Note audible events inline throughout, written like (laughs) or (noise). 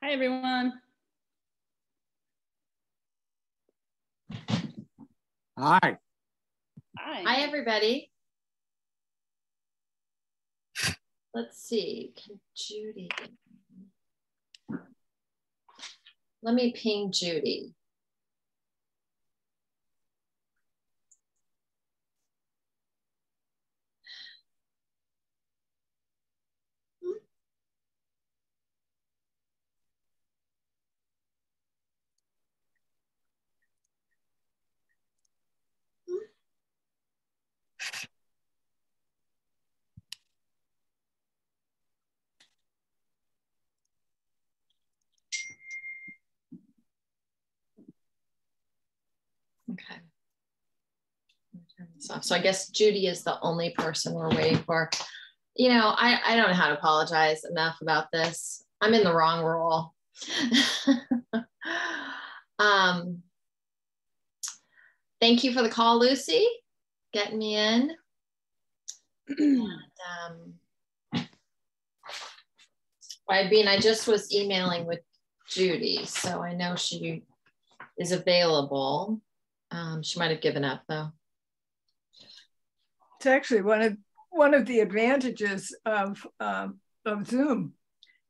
Hi, everyone. Hi. Hi. Hi, everybody. Let's see, can Judy? Let me ping Judy. Okay. So, I guess Judy is the only person we're waiting for. You know, I, I don't know how to apologize enough about this. I'm in the wrong role. (laughs) um, thank you for the call, Lucy, getting me in. and, um, I mean, I just was emailing with Judy, so I know she is available. Um, she might have given up though. It's actually one of one of the advantages of um, of Zoom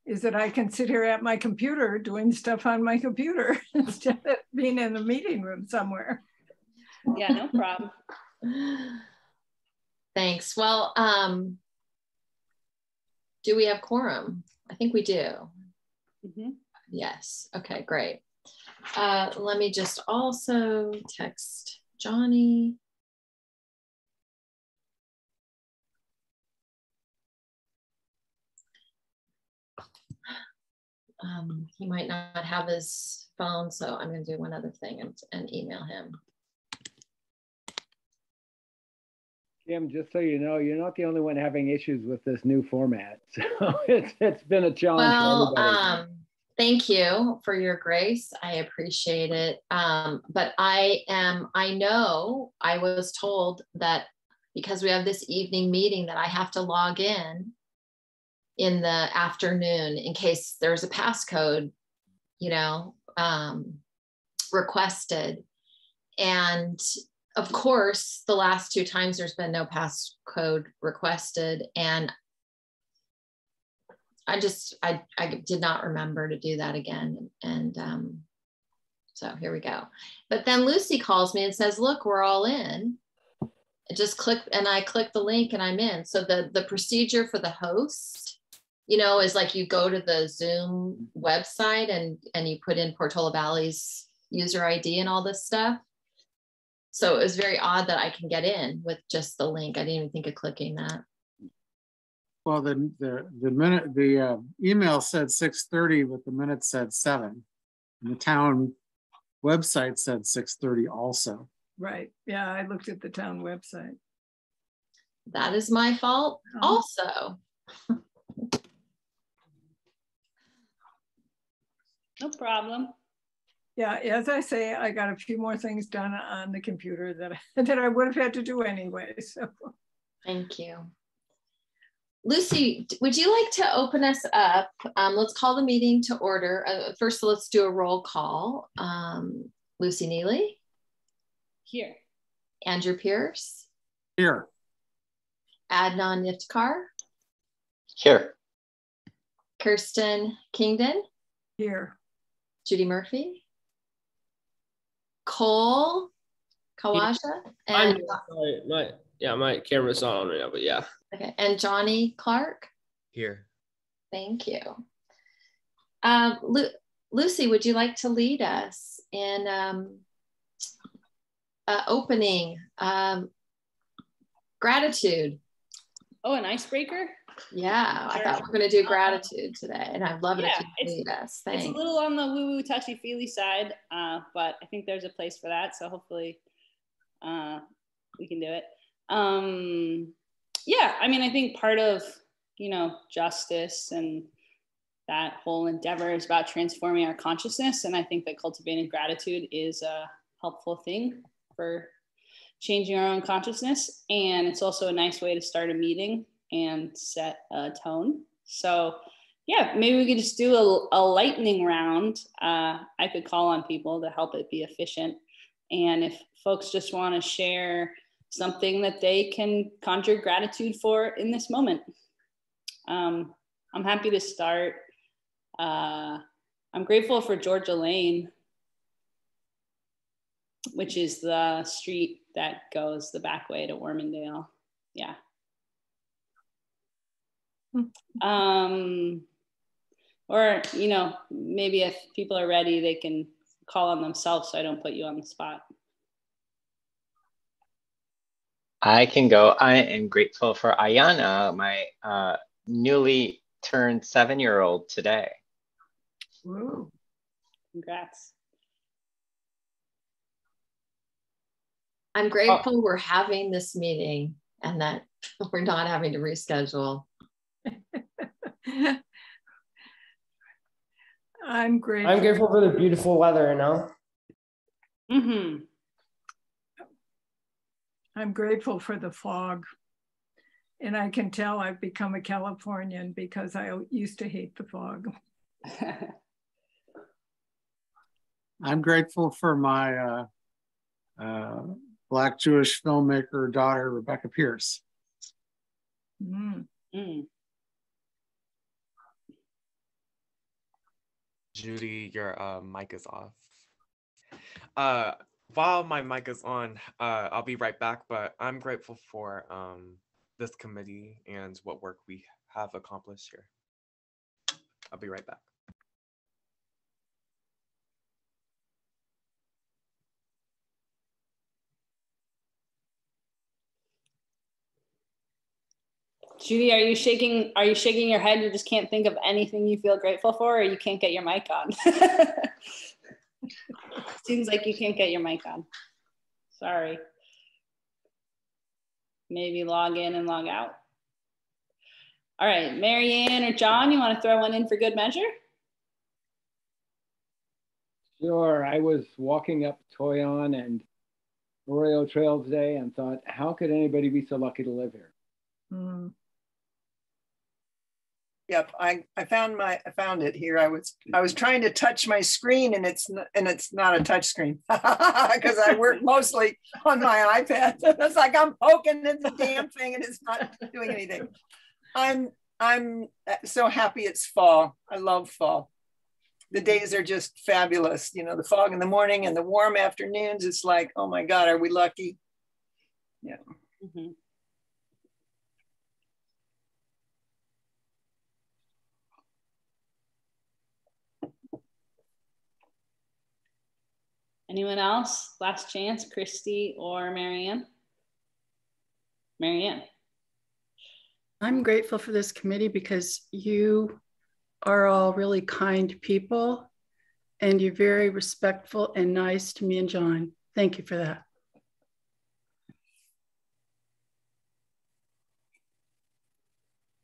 is that I can sit here at my computer doing stuff on my computer (laughs) instead of being in the meeting room somewhere. Yeah, no problem. (sighs) Thanks. Well, um, do we have quorum? I think we do. Mm -hmm. Yes. Okay, great. Uh, let me just also text Johnny. Um, he might not have his phone, so I'm going to do one other thing and, and email him. Kim, just so you know, you're not the only one having issues with this new format. (laughs) So it's, it's been a challenge well, Um, thank you for your grace. I appreciate it. Um, but I am, I know I was told that because we have this evening meeting that I have to log in in the afternoon in case there's a passcode, you know, um, requested. And of course, the last two times there's been no passcode requested. And I just, I, I did not remember to do that again. And um, so here we go. But then Lucy calls me and says, look, we're all in. just click, and I click the link and I'm in. So the, the procedure for the host you know, is like you go to the Zoom website and and you put in Portola Valley's user ID and all this stuff. So it was very odd that I can get in with just the link. I didn't even think of clicking that. Well, the the the minute the uh, email said 6:30, but the minute said seven. And the town website said 6:30 also. Right. Yeah, I looked at the town website. That is my fault oh. also. No problem. Yeah, as I say, I got a few more things done on the computer that, (laughs) that I would have had to do anyway. So thank you. Lucy, would you like to open us up? Um, let's call the meeting to order. Uh, first, let's do a roll call. Um, Lucy Neely? Here. Andrew Pierce? Here. Adnan Niftkar? Here. Kirsten Kingdon? Here. Judy Murphy, Cole Kawasha, and my, my, yeah, my camera's not on right now, but yeah. Okay, and Johnny Clark. Here. Thank you. Um, Lu Lucy, would you like to lead us in um, uh, opening um, gratitude? Oh, an icebreaker? Yeah, I thought we are going to do gratitude today, and I'd love it yeah, if you lead us. Thanks. It's a little on the woo woo touchy feely side, uh, but I think there's a place for that. So hopefully, uh, we can do it. Um, yeah, I mean, I think part of you know justice and that whole endeavor is about transforming our consciousness, and I think that cultivating gratitude is a helpful thing for changing our own consciousness, and it's also a nice way to start a meeting and set a tone. So yeah, maybe we could just do a, a lightning round. Uh, I could call on people to help it be efficient. And if folks just want to share something that they can conjure gratitude for in this moment, um, I'm happy to start. Uh, I'm grateful for Georgia Lane, which is the street that goes the back way to Warmondale. Yeah. Um, or, you know, maybe if people are ready, they can call on themselves so I don't put you on the spot. I can go. I am grateful for Ayana, my uh, newly turned seven year old today. Woo. Congrats. I'm grateful oh. we're having this meeting and that (laughs) we're not having to reschedule. (laughs) I'm grateful. I'm grateful for the beautiful weather now. Mm-hmm. I'm grateful for the fog. And I can tell I've become a Californian because I used to hate the fog. (laughs) I'm grateful for my uh, uh, Black Jewish filmmaker daughter, Rebecca Pierce. Mm. Mm. Judy, your uh, mic is off. While my mic is on, uh, I'll be right back, but I'm grateful for um, this committee and what work we have accomplished here. I'll be right back. Judy, are you shaking? Are you shaking your head? You just can't think of anything you feel grateful for, or you can't get your mic on. (laughs) (laughs) Seems like you can't get your mic on. Sorry. Maybe log in and log out. All right, Marianne or John, you want to throw one in for good measure? Sure. I was walking up Toyon and Arroyo Trail today and thought, how could anybody be so lucky to live here? Mm. Yep, I, I found my I found it here. I was I was trying to touch my screen and it's not, and it's not a touch screen (laughs) because I work mostly on my iPad. (laughs) it's like I'm poking at the damn thing and it's not doing anything. I'm I'm so happy it's fall. I love fall. The days are just fabulous. You know, the fog in the morning and the warm afternoons. It's like, oh my God, are we lucky? Yeah. Mm-hmm. Anyone else? Last chance, Christy or Marianne? Marianne. I'm grateful for this committee because you are all really kind people and you're very respectful and nice to me and John. Thank you for that.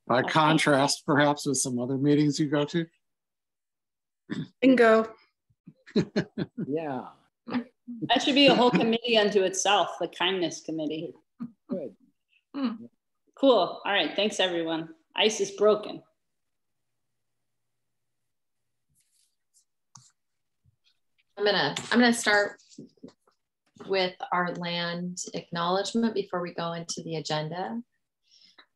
By contrast, perhaps with some other meetings you go to? Bingo. (laughs) yeah. That should be a whole committee unto itself, the kindness committee. Good. Hmm. Cool. All right. Thanks, everyone. Ice is broken. I'm gonna I'm gonna start with our land acknowledgement before we go into the agenda.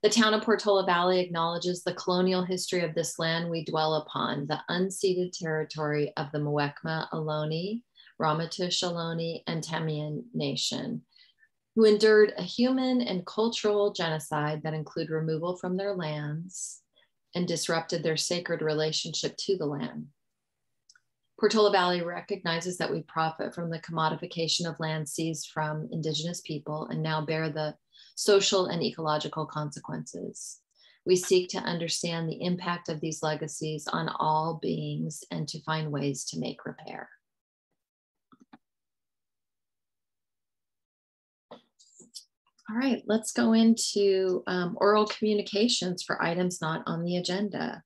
The town of Portola Valley acknowledges the colonial history of this land we dwell upon, the unceded territory of the Muwekma Ohlone, Ramaytush Ohlone, and Tamien Nation, who endured a human and cultural genocide that include removal from their lands and disrupted their sacred relationship to the land. Portola Valley recognizes that we profit from the commodification of land seized from Indigenous people and now bear the social and ecological consequences. We seek to understand the impact of these legacies on all beings and to find ways to make repair. All right, let's go into um, oral communications for items not on the agenda.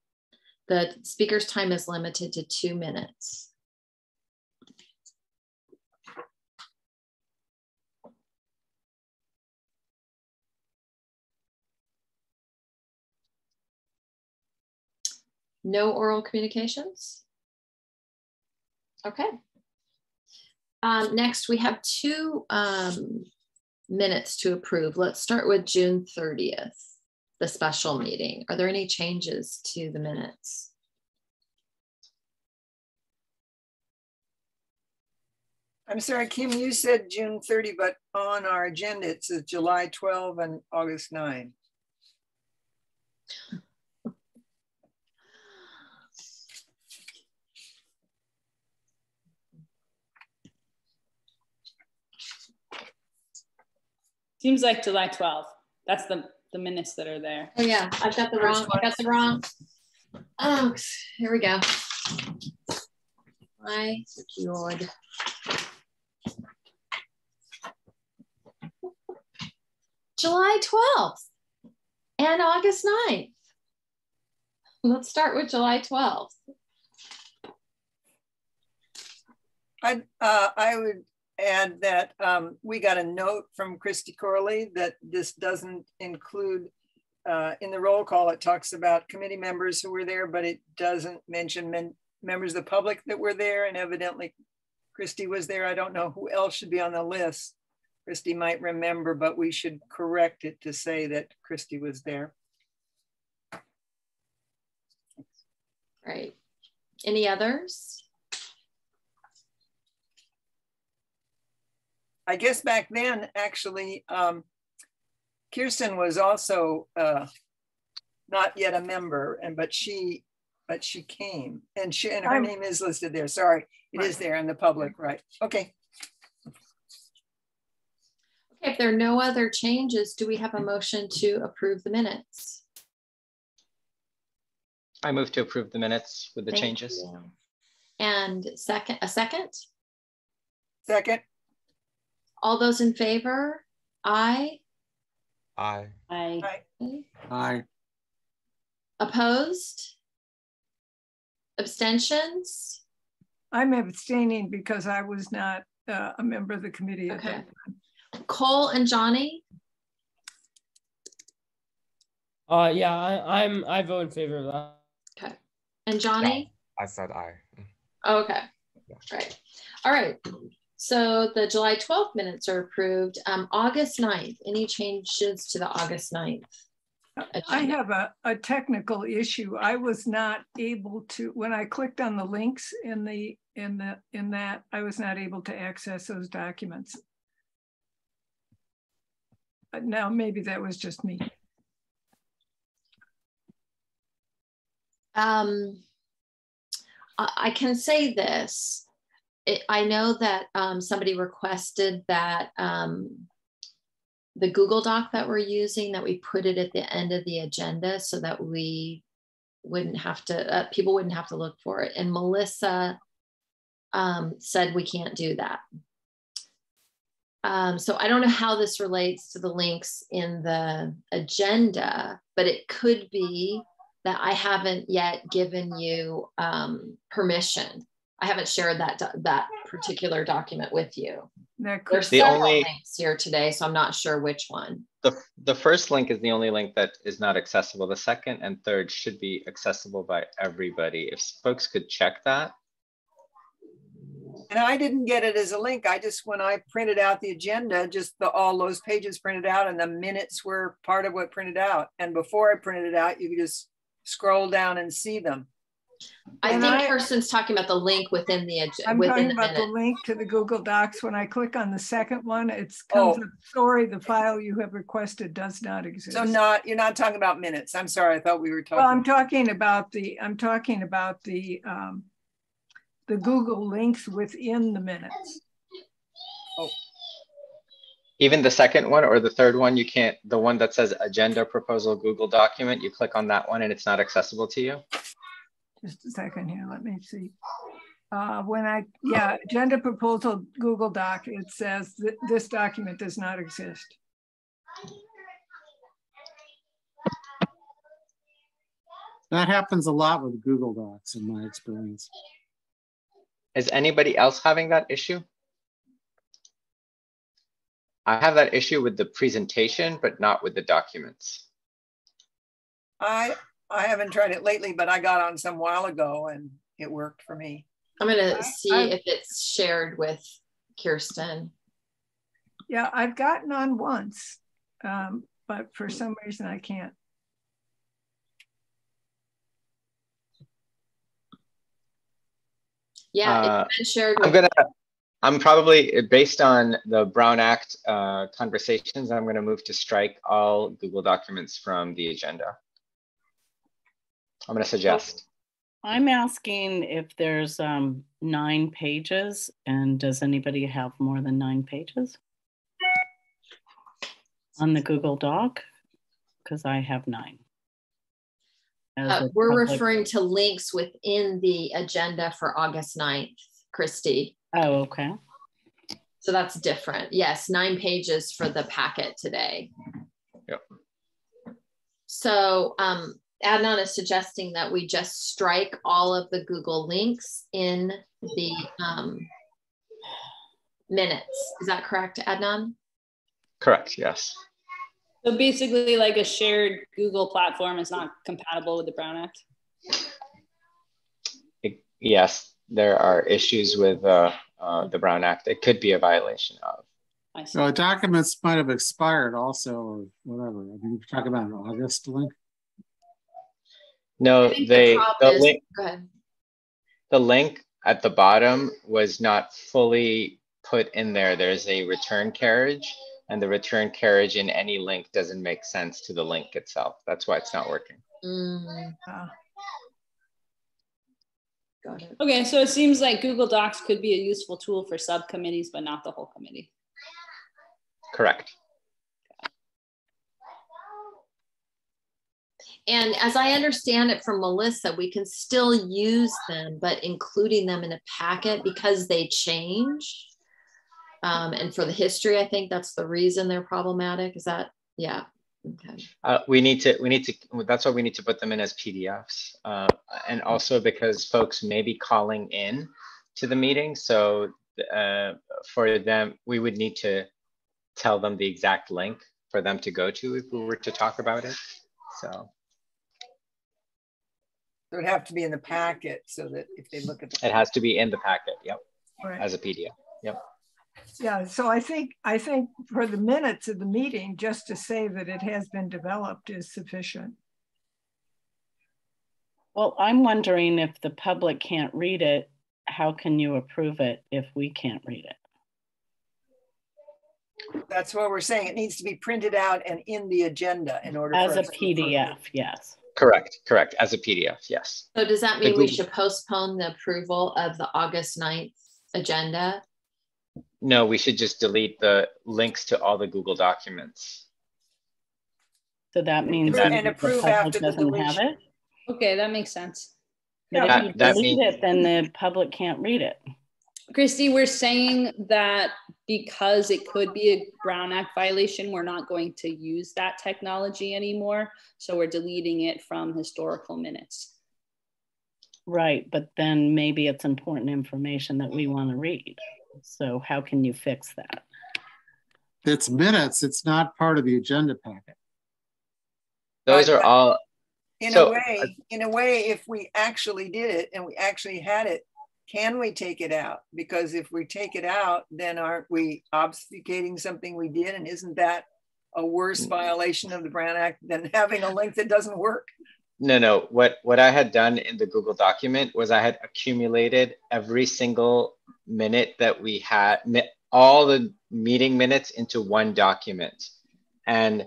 The speaker's time is limited to two minutes. No oral communications? Okay. Um, next, we have two um, minutes to approve. Let's start with June 30th, the special meeting. Are there any changes to the minutes? I'm sorry, Kim, you said June 30, but on our agenda, it says July 12 and August 9. Seems like July 12th. That's the, the minutes that are there. Oh yeah, I've got the wrong, I got the wrong. Oh, here we go. My lord. July 12th and August 9th. Let's start with July 12th. I, uh, I would add that um, we got a note from Christy Corley that this doesn't include, uh, in the roll call, it talks about committee members who were there, but it doesn't mention men, members of the public that were there. And evidently Christy was there. I don't know who else should be on the list. Christy might remember, but we should correct it to say that Christy was there. Right. Any others? I guess back then, actually, um, Kirsten was also uh, not yet a member, and but she, but she came, and she and her I'm- name is listed there. Sorry, it is there in the public, right? Okay. Okay, if there are no other changes, do we have a motion to approve the minutes? I move to approve the minutes with the Thank changes. you. And second, a second? Second. All those in favor? Aye. Aye. I, Aye. Opposed? Abstentions? I'm abstaining because I was not uh, a member of the committee at Okay. that time. Cole and Johnny? Uh, yeah, I, I'm I vote in favor of that. Okay. And Johnny? I said aye. Okay, right. All right. So the July 12th minutes are approved. Um, August 9th, any changes to the August 9th? I have a, a technical issue. I was not able to, when I clicked on the links in the, in the, in that, I was not able to access those documents. But now maybe that was just me. Um, I, I can say this. It, I know that um, somebody requested that um, the Google Doc that we're using, that we put it at the end of the agenda so that we wouldn't have to, uh, people wouldn't have to look for it. And Melissa um, said we can't do that. Um, so I don't know how this relates to the links in the agenda, but it could be that I haven't yet given you um, permission. I haven't shared that that particular document with you. That There's The several only- links here today, so I'm not sure which one. The, the first link is the only link that is not accessible. The second and third should be accessible by everybody. If folks could check that. And I didn't get it as a link. I just, when I printed out the agenda, just the, all those pages printed out and the minutes were part of what printed out. And before I printed it out, you could just scroll down and see them. I And think I- Kirsten's talking about the link within the agenda. I'm within talking the about the link to the Google Docs. When I click on the second one, it's comes, Oh. up, sorry, the file you have requested does not exist. So not, you're not talking about minutes. I'm sorry. I thought we were talking. Well, I'm talking. talking about the, I'm talking about the, um, the Google links within the minutes. Oh. Even the second one or the third one, you can't, the one that says agenda proposal Google document, you click on that one and it's not accessible to you. Just a second here, let me see. Uh, when I, yeah, agenda proposal Google Doc, it says that this document does not exist. That happens a lot with Google Docs in my experience. Is anybody else having that issue? I have that issue with the presentation, but not with the documents. I, I haven't tried it lately, but I got on some while ago and it worked for me. I'm gonna see I, if it's shared with Kirsten. Yeah, I've gotten on once, um, but for some reason I can't. Yeah, uh, it's been shared. I'm gonna. I'm probably based on the Brown Act uh, conversations. I'm going to move to strike all Google documents from the agenda. I'm going to suggest. I'm asking if there's um, nine pages, and does anybody have more than nine pages on the Google Doc? Because I have nine. Uh, we're public... referring to links within the agenda for August 9th, Christy. Oh, okay. So that's different. Yes, nine pages for the packet today. Yep. So um, Adnan is suggesting that we just strike all of the Google links in the um, minutes. Is that correct, Adnan? Correct, yes. So basically like a shared Google platform is not compatible with the Brown Act? It, yes, there are issues with uh, uh, the Brown Act. It could be a violation of. I see. So documents might have expired also or whatever. I mean, you're talking about an August link? No, they the, the link. The link at the bottom was not fully put in there. There's a return carriage, and the return carriage in any link doesn't make sense to the link itself. That's why it's not working. Mm. Got it. Okay, so it seems like Google Docs could be a useful tool for subcommittees, but not the whole committee. Correct. And as I understand it from Melissa, we can still use them, but including them in a packet because they change. Um, and for the history, I think that's the reason they're problematic. Is that, yeah. Okay. Uh, we need to, we need to, that's why we need to put them in as PDFs. Uh, and also because folks may be calling in to the meeting. So uh, for them, we would need to tell them the exact link for them to go to if we were to talk about it. So. It would have to be in the packet so that if they look at the. It has to be in the packet, yep, right. as a PDF, yep. Yeah, so I think I think for the minutes of the meeting, just to say that it has been developed is sufficient. Well, I'm wondering if the public can't read it, how can you approve it if we can't read it? That's what we're saying. It needs to be printed out and in the agenda in order as a PDF. Yes. Correct. Correct. As a PDF. Yes. So does that mean we should postpone the approval of the August 9th agenda? No, we should just delete the links to all the Google documents. So that means and, and approve after the deletion. Okay, that makes sense. But yeah, if you delete means- it, then the public can't read it. Christy, we're saying that because it could be a Brown Act violation, we're not going to use that technology anymore. So we're deleting it from historical minutes. Right, but then maybe it's important information that we want to read. So how can you fix that? It's minutes. It's not part of the agenda packet. Those are all. In so, a way, in a way, if we actually did it and we actually had it, can we take it out? Because if we take it out, then aren't we obfuscating something we did? And isn't that a worse violation of the Brown Act than having a link that doesn't work? No, no. What what I had done in the Google document was I had accumulated every single minute that we had, all the meeting minutes into one document. And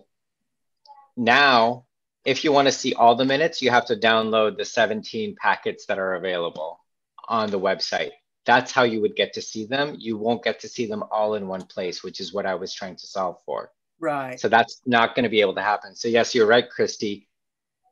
now, if you want to see all the minutes, you have to download the 17 packets that are available on the website. That's how you would get to see them. You won't get to see them all in one place, which is what I was trying to solve for. Right. So that's not going to be able to happen. So yes, you're right, Christy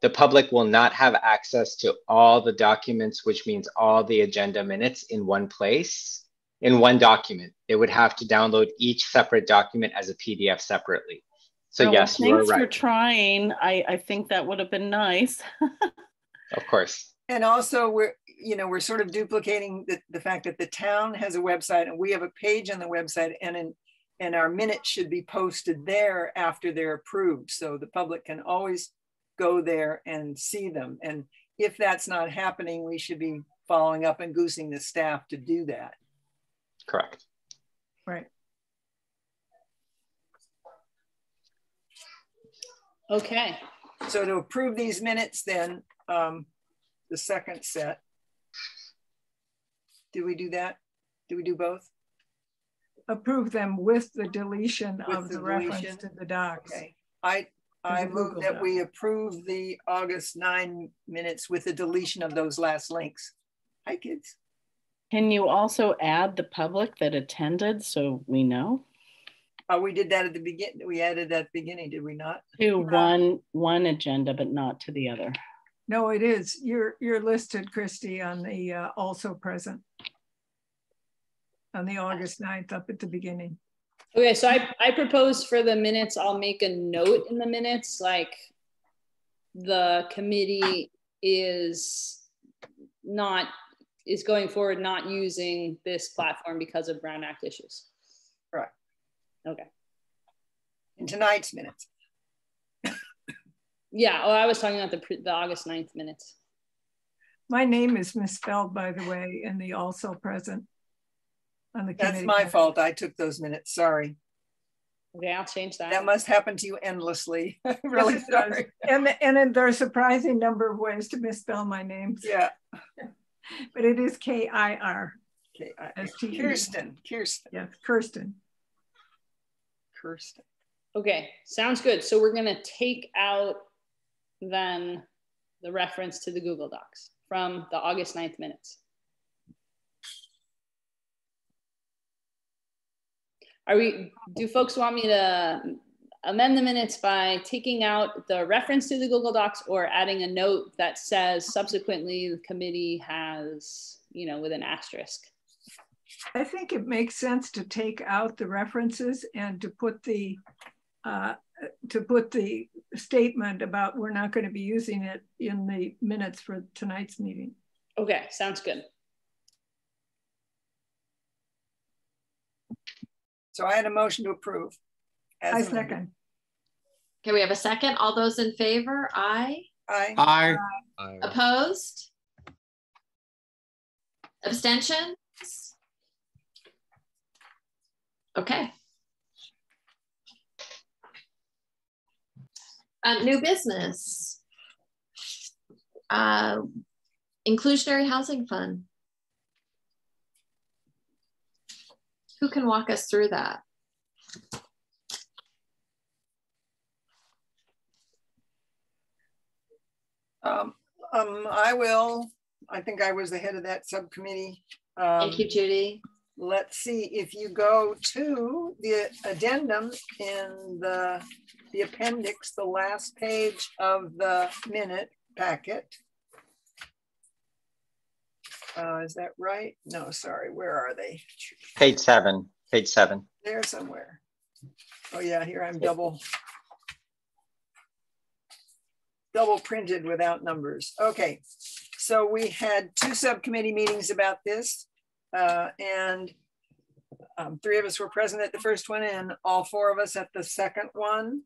the public will not have access to all the documents, which means all the agenda minutes in one place, in one document. They would have to download each separate document as a PDF separately. So well, yes, thanks right. Thanks for trying. I, I think that would have been nice. (laughs) of course. And also we're, you know, we're sort of duplicating the, the fact that the town has a website and we have a page on the website and in, and our minutes should be posted there after they're approved. So the public can always go there and see them. And if that's not happening, we should be following up and goosing the staff to do that. Correct. Right. Okay. So to approve these minutes, then um, the second set. Do we do that? Do we do both? Approve them with the deletion With of the the reference deletion? to the docs. Okay. I I the move Google that Doc. we approve the August 9 minutes with the deletion of those last links. Hi, kids. Can you also add the public that attended so we know? Oh, we did that at the beginning. We added that at the beginning, did we not? To one, one agenda, but not to the other. No, it is. You're you're listed, Christy, on the uh, also present. On the August 9th up at the beginning. Okay, so I, I propose for the minutes, I'll make a note in the minutes, like the committee is not, is going forward not using this platform because of Brown Act issues. Right. Okay. In tonight's minutes. Yeah, oh, I was talking about the, pre- the August 9th minutes. My name is misspelled, by the way, in the also present. On the That's committee my fault. I took those minutes. Sorry. Okay, I'll change that. That must happen to you endlessly. (laughs) really Yes, sorry. And, and then there's a surprising number of ways to misspell my name. Yeah. But it is K-I-R. Okay. I- S-T-E. Kirsten, Kirsten, Yes, Kirsten. Kirsten. Okay, sounds good. So we're gonna take out then the reference to the Google Docs from the August 9th minutes. Are we, do folks want me to amend the minutes by taking out the reference to the Google Docs or adding a note that says subsequently the committee has, you know, with an asterisk? I think it makes sense to take out the references and to put the uh, to put the statement about we're not going to be using it in the minutes for tonight's meeting. Okay, sounds good. So I had a motion to approve. as I second. Okay, we have a second. All those in favor? Aye. Aye. Aye. Aye. Opposed? Abstentions? Okay. Uh, new business. Uh, inclusionary housing fund. Who can walk us through that? Um, um, I will, I think I was the head of that subcommittee. Um, Thank you, Judy. Let's see, if you go to the addendum in the, the appendix, the last page of the minute packet. Uh, is that right? No, sorry, where are they? Page seven, page seven. There somewhere. Oh yeah, here I'm double. Double printed without numbers. Okay, so we had two subcommittee meetings about this. Uh, and um, three of us were present at the first one and all four of us at the second one.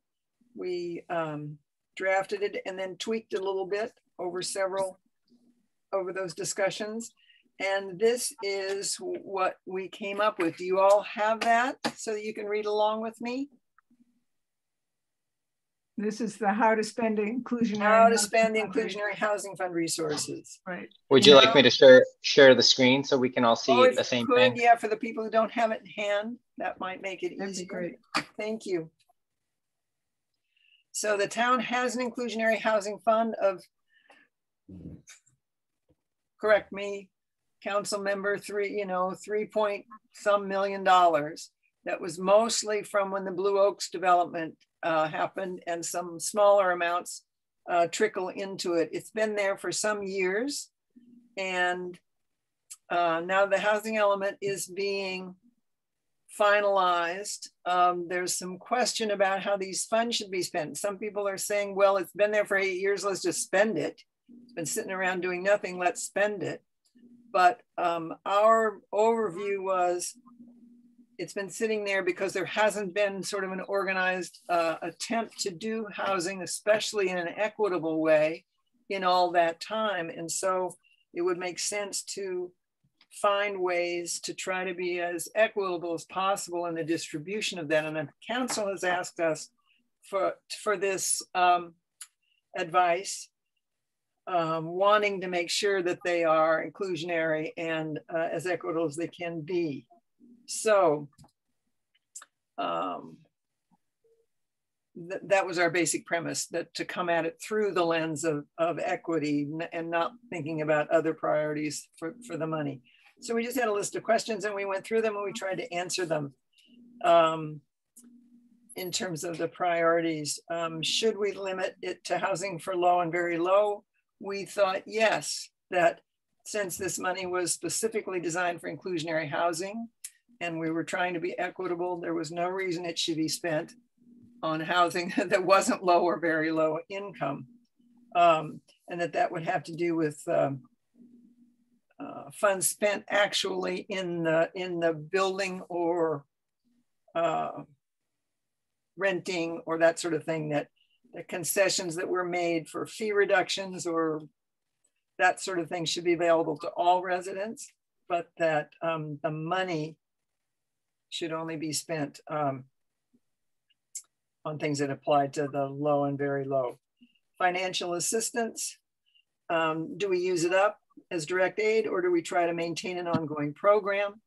We um, drafted it and then tweaked a little bit over several, over those discussions. And this is what we came up with. Do you all have that so that you can read along with me? This is the how to spend inclusionary. How to spend the inclusionary housing fund resources. Right. Would you like me to share, share the screen so we can all Oh, see if the same could, thing? Yeah, for the people who don't have it in hand, that might make it That'd be easier. great. Thank you. So the town has an inclusionary housing fund of, correct me, council member, three, you know, three point some million dollars. That was mostly from when the Blue Oaks development uh, happened and some smaller amounts uh, trickle into it. It's been there for some years. And uh, now the housing element is being finalized. Um, there's some question about how these funds should be spent. Some people are saying, well, it's been there for eight years, let's just spend it. It's been sitting around doing nothing, let's spend it. But um, our overview was it's been sitting there because there hasn't been sort of an organized uh, attempt to do housing, especially in an equitable way in all that time. And so it would make sense to find ways to try to be as equitable as possible in the distribution of that. And the council has asked us for, for this um, advice, um, wanting to make sure that they are inclusionary and uh, as equitable as they can be. So um, th that was our basic premise, that to come at it through the lens of, of equity and not thinking about other priorities for, for the money. So we just had a list of questions and we went through them and we tried to answer them um, in terms of the priorities. Um, should we limit it to housing for low and very low? We thought yes, that since this money was specifically designed for inclusionary housing and we were trying to be equitable, there was no reason it should be spent on housing (laughs) that wasn't low or very low income. Um, and that that would have to do with um, uh, funds spent actually in the in the building or uh, renting or that sort of thing that the concessions that were made for fee reductions or that sort of thing should be available to all residents, but that um, the money should only be spent um, on things that apply to the low and very low. Financial assistance, um, do we use it up? as direct aid or do we try to maintain an ongoing program?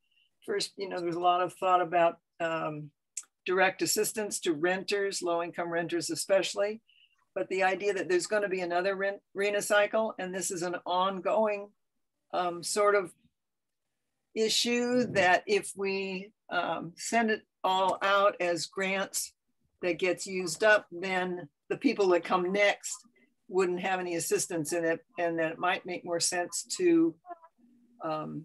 First, you know, there's a lot of thought about um, direct assistance to renters, low income renters especially, but the idea that there's going to be another rent, RHNA cycle and this is an ongoing um, sort of issue that if we um, send it all out as grants that gets used up, then the people that come next wouldn't have any assistance in it and that it might make more sense to um,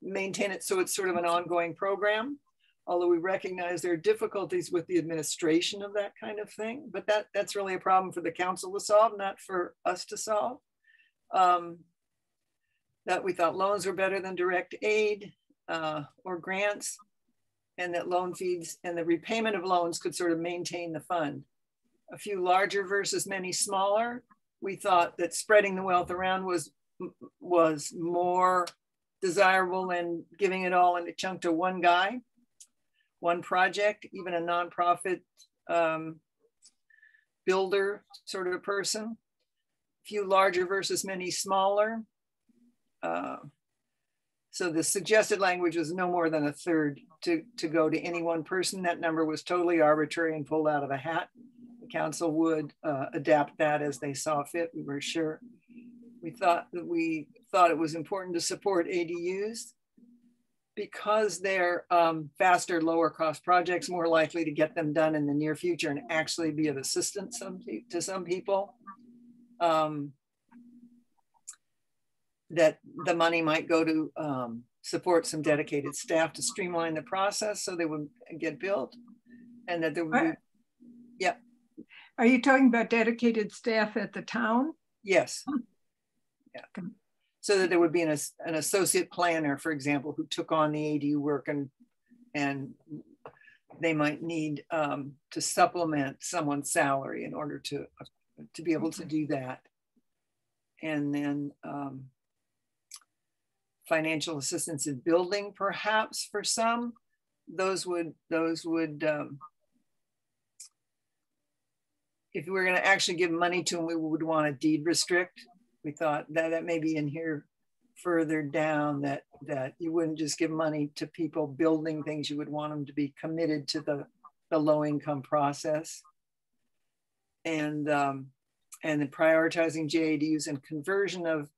maintain it. So it's sort of an ongoing program although we recognize there are difficulties with the administration of that kind of thing but that that's really a problem for the council to solve not for us to solve. Um, that we thought loans were better than direct aid uh, or grants and that loan fees and the repayment of loans could sort of maintain the fund a few larger versus many smaller. We thought that spreading the wealth around was was more desirable than giving it all in a chunk to one guy, one project, even a nonprofit um, builder sort of person. Few larger versus many smaller. Uh, so the suggested language was no more than a third to, to go to any one person. That number was totally arbitrary and pulled out of a hat The council would uh, adapt that as they saw fit. We were sure. We thought that we thought it was important to support ADUs because they're um, faster, lower cost projects, more likely to get them done in the near future and actually be of assistance some, to some people. Um, that the money might go to um, support some dedicated staff to streamline the process so they would get built and that there would be, yeah. Are you talking about dedicated staff at the town? Yes. Yeah. So that there would be an, an associate planner, for example, who took on the ADU work and and they might need um, to supplement someone's salary in order to to be able to do that. And then um, financial assistance in building, perhaps for some, those would those would um, if we were going to actually give money to them, we would want to deed restrict. We thought that that may be in here further down that that you wouldn't just give money to people building things. You would want them to be committed to the the low income process, and um, and then prioritizing JADUs and conversion of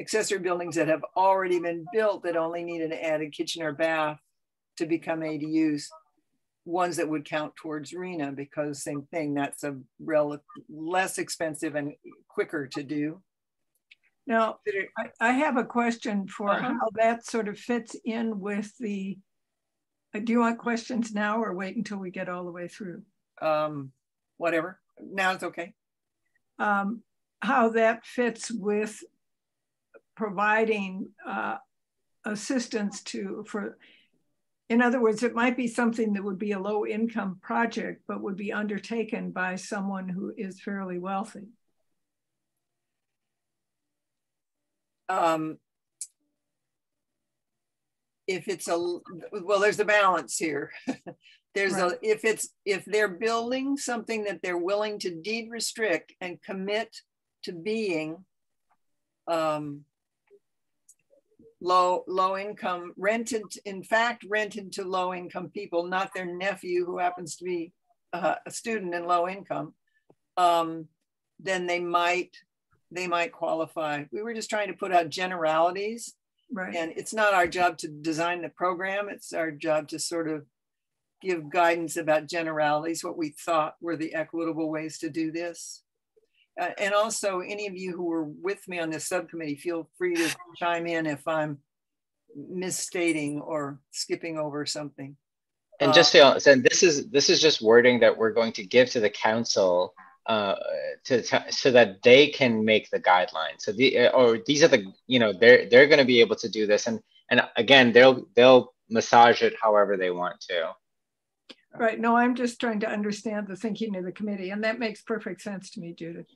accessory buildings that have already been built that only need an added kitchen or bath to become ADUs ones that would count towards RHNA because same thing, that's a rel less expensive and quicker to do. Now, I, I have a question for uh -huh. how that sort of fits in with the, uh, do you want questions now or wait until we get all the way through? Um, whatever, now it's okay. Um, how that fits with providing uh, assistance to, for in other words, it might be something that would be a low income project, but would be undertaken by someone who is fairly wealthy. Um, if it's a, well, there's a balance here. (laughs) there's right. a, if it's, if they're building something that they're willing to deed restrict and commit to being um, low low income rented in fact rented to low income people not their nephew who happens to be uh, a student in low income um, then they might they might qualify. We were just trying to put out generalities. Right. And it's not our job to design the program. It's our job to sort of give guidance about generalities what we thought were the equitable ways to do this uh, and also, any of you who were with me on this subcommittee, feel free to chime in if I'm misstating or skipping over something. And just uh, so, so this is this is just wording that we're going to give to the council uh, to, to, so that they can make the guidelines. So the or these are the you know they're they're going to be able to do this, and and again they'll they'll massage it however they want to. Right. No, I'm just trying to understand the thinking of the committee, and that makes perfect sense to me, Judith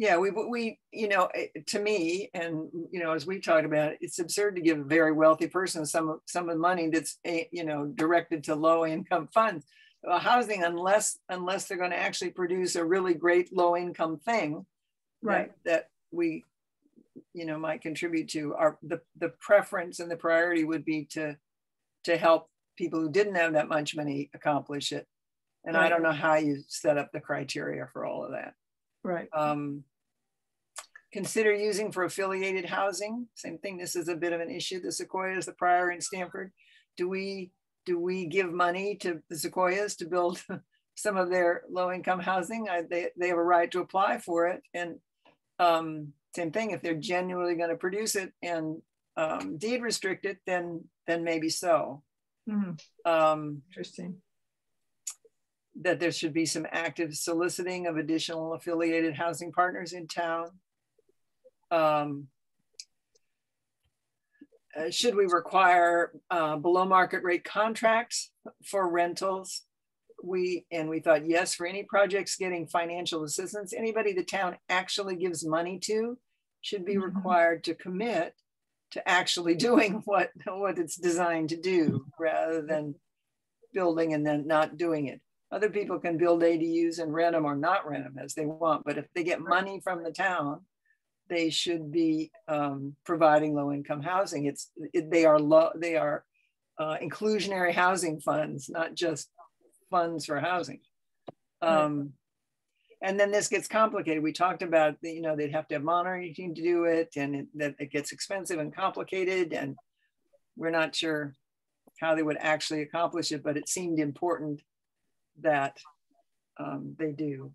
yeah we we you know to me and you know as we talked about it's absurd to give a very wealthy person some some of the money that's eh, you know directed to low income funds housing unless unless they're going to actually produce a really great low income thing right. that, that we you know might contribute to our the the preference and the priority would be to to help people who didn't have that much money accomplish it. And right. i don't know how you set up the criteria for all of that. Right. Um, consider using for affiliated housing. Same thing, this is a bit of an issue. The Sequoias, the Prior in Stanford. Do we, do we give money to the Sequoias to build (laughs) some of their low income housing? I, they, they have a right to apply for it. And um, same thing, if they're genuinely gonna produce it and um, deed restrict it, then, then maybe so. Mm. Um, Interesting that there should be some active soliciting of additional affiliated housing partners in town um, uh, should we require uh, below market rate contracts for rentals? We and we thought yes for any projects getting financial assistance. Anybody the town actually gives money to should be mm-hmm. required to commit to actually (laughs) doing what what it's designed to do, rather than building and then not doing it. Other people can build ADUs and rent them or not rent them as they want, but if they get money from the town, they should be um, providing low income housing. It's it, they are low, they are uh, inclusionary housing funds, not just funds for housing. Um, and then this gets complicated. We talked about the, you know they'd have to have monitoring to do it, and it, that it gets expensive and complicated, and we're not sure how they would actually accomplish it, but it seemed important that um, they do.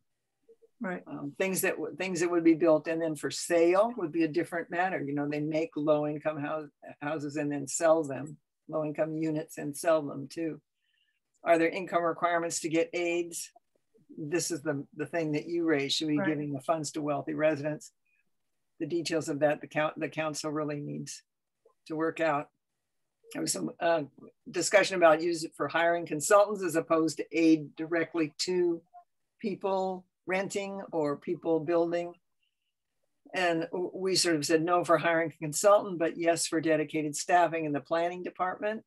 Right. Um, things that things that would be built and then for sale would be a different matter. You know, they make low income house, houses and then sell them, low income units and sell them too. Are there income requirements to get aids? This is the, the thing that you raised. Should we right. giving the funds to wealthy residents? The details of that, the, count, the council really needs to work out. There was some uh, discussion about use it for hiring consultants as opposed to aid directly to people renting or people building. And we sort of said no for hiring a consultant, but yes for dedicated staffing in the planning department.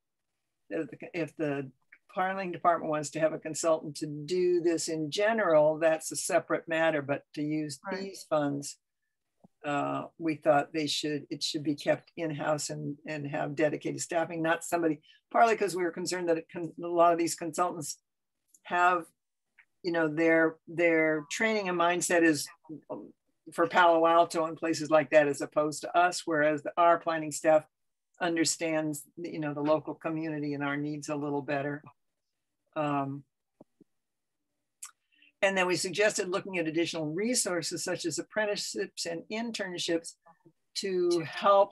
If the planning department wants to have a consultant to do this in general, that's a separate matter. But to use right. these funds, uh, we thought they should it should be kept in house and and have dedicated staffing, not somebody. Partly because we were concerned that it can, a lot of these consultants have you know their their training and mindset is um, for Palo Alto and places like that as opposed to us whereas the, our planning staff understands you know the local community and our needs a little better. Um, and then we suggested looking at additional resources such as apprenticeships and internships to help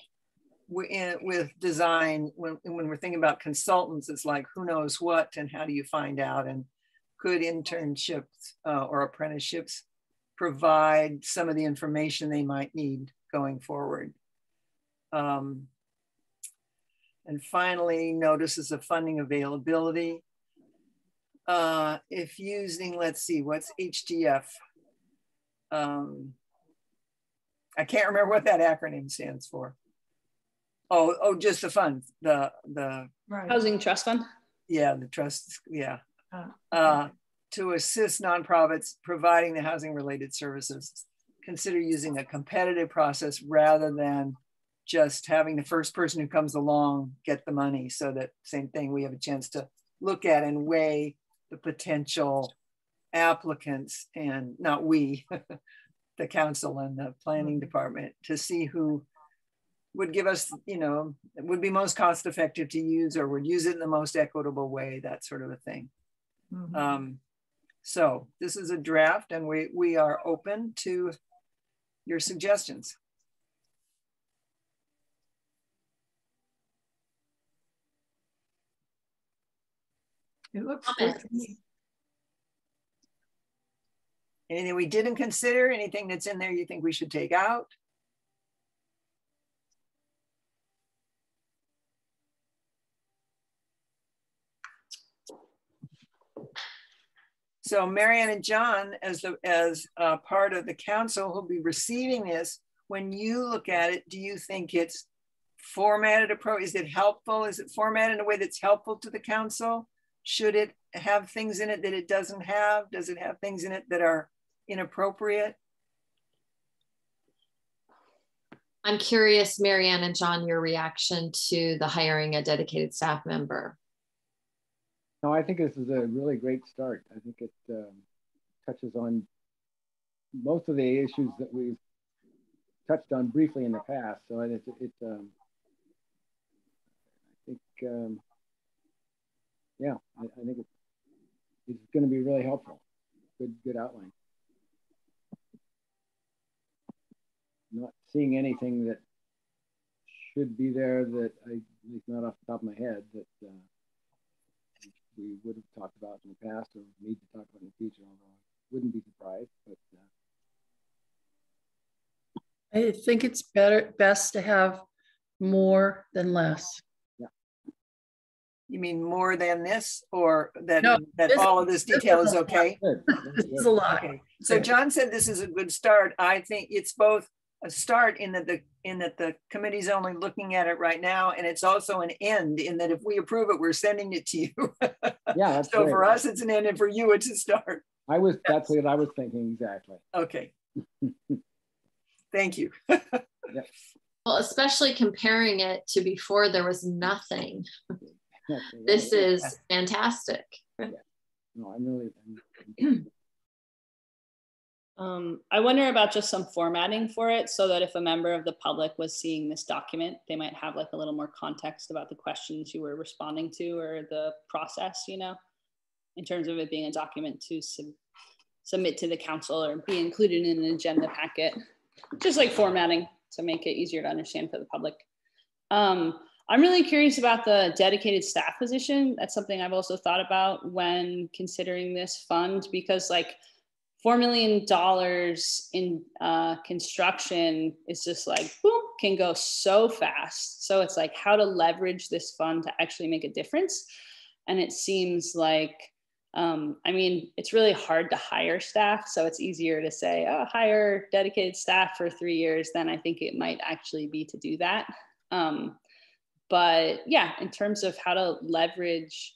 with design. When, when we're thinking about consultants it's like who knows what and how do you find out? And could internships uh, or apprenticeships provide some of the information they might need going forward? Um, And finally, notices of funding availability. Uh, if using, let's see, what's HTF? Um, I can't remember what that acronym stands for. Oh, oh, just the fund, the the Right. Housing trust fund. yeah, the trust, yeah. Uh, Uh, to assist nonprofits providing the housing related services. Consider using a competitive process rather than just having the first person who comes along get the money. So that same thing, we have a chance to look at and weigh the potential applicants and not we, (laughs) the council and the planning department to see who would give us, you know, would be most cost effective to use or would use it in the most equitable way, that sort of a thing. Mhm. Um, so this is a draft and we, we are open to your suggestions. It looks good to me. Anything we didn't consider, anything that's in there you think we should take out? So Marianne and John, as the, as uh, part of the council who'll be receiving this, when you look at it, do you think it's formatted appro, is it helpful? Is it formatted in a way that's helpful to the council? Should it have things in it that it doesn't have? Does it have things in it that are inappropriate? I'm curious, Marianne and John, your reaction to the hiring a dedicated staff member. No, I think this is a really great start. I think it um, touches on most of the issues that we've touched on briefly in the past. So it, it um, I think, um, yeah, I, I think it's, going to be really helpful. Good, good outline. Not seeing anything that should be there that I, at least not off the top of my head, that uh, we would have talked about in the past or need to talk about in the future, although I wouldn't be surprised. But uh, I think it's better, best to have more than less. Yeah. You mean more than this or that, No, that this- all of this this detail is is okay? good. It's a lot. Okay, so John said this is a good start. I think it's both a start in that the, in that the committee's only looking at it right now, and it's also an end in that if we approve it, we're sending it to you. (laughs) yeah, that's So great. for us, it's an end, and for you, it's a start. I was that's what I was thinking exactly. Okay. (laughs) Thank you. (laughs) Well, especially comparing it to before there was nothing. This is fantastic. no, I'm really. I'm, (clears throat) Um, I wonder about just some formatting for it so that if a member of the public was seeing this document, they might have like a little more context about the questions you were responding to or the process, you know, in terms of it being a document to sub- submit to the council or be included in an agenda packet, just like formatting to make it easier to understand for the public. Um, I'm really curious about the dedicated staff position. That's something I've also thought about when considering this fund because like four million dollars in uh, construction is just like boom can go so fast. So it's like how to leverage this fund to actually make a difference. And it seems like um, I mean, it's really hard to hire staff. So it's easier to say, oh, hire dedicated staff for three years than I think it might actually be to do that. Um, but yeah, in terms of how to leverage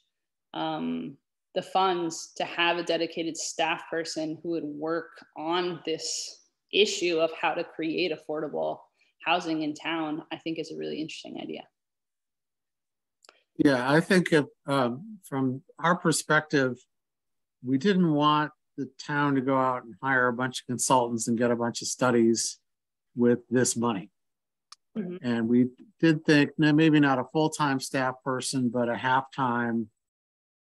um, the funds to have a dedicated staff person who would work on this issue of how to create affordable housing in town, I think is a really interesting idea. Yeah, I think if, um, from our perspective, we didn't want the town to go out and hire a bunch of consultants and get a bunch of studies with this money. Mhm. And we did think, maybe not a full-time staff person, but a half-time,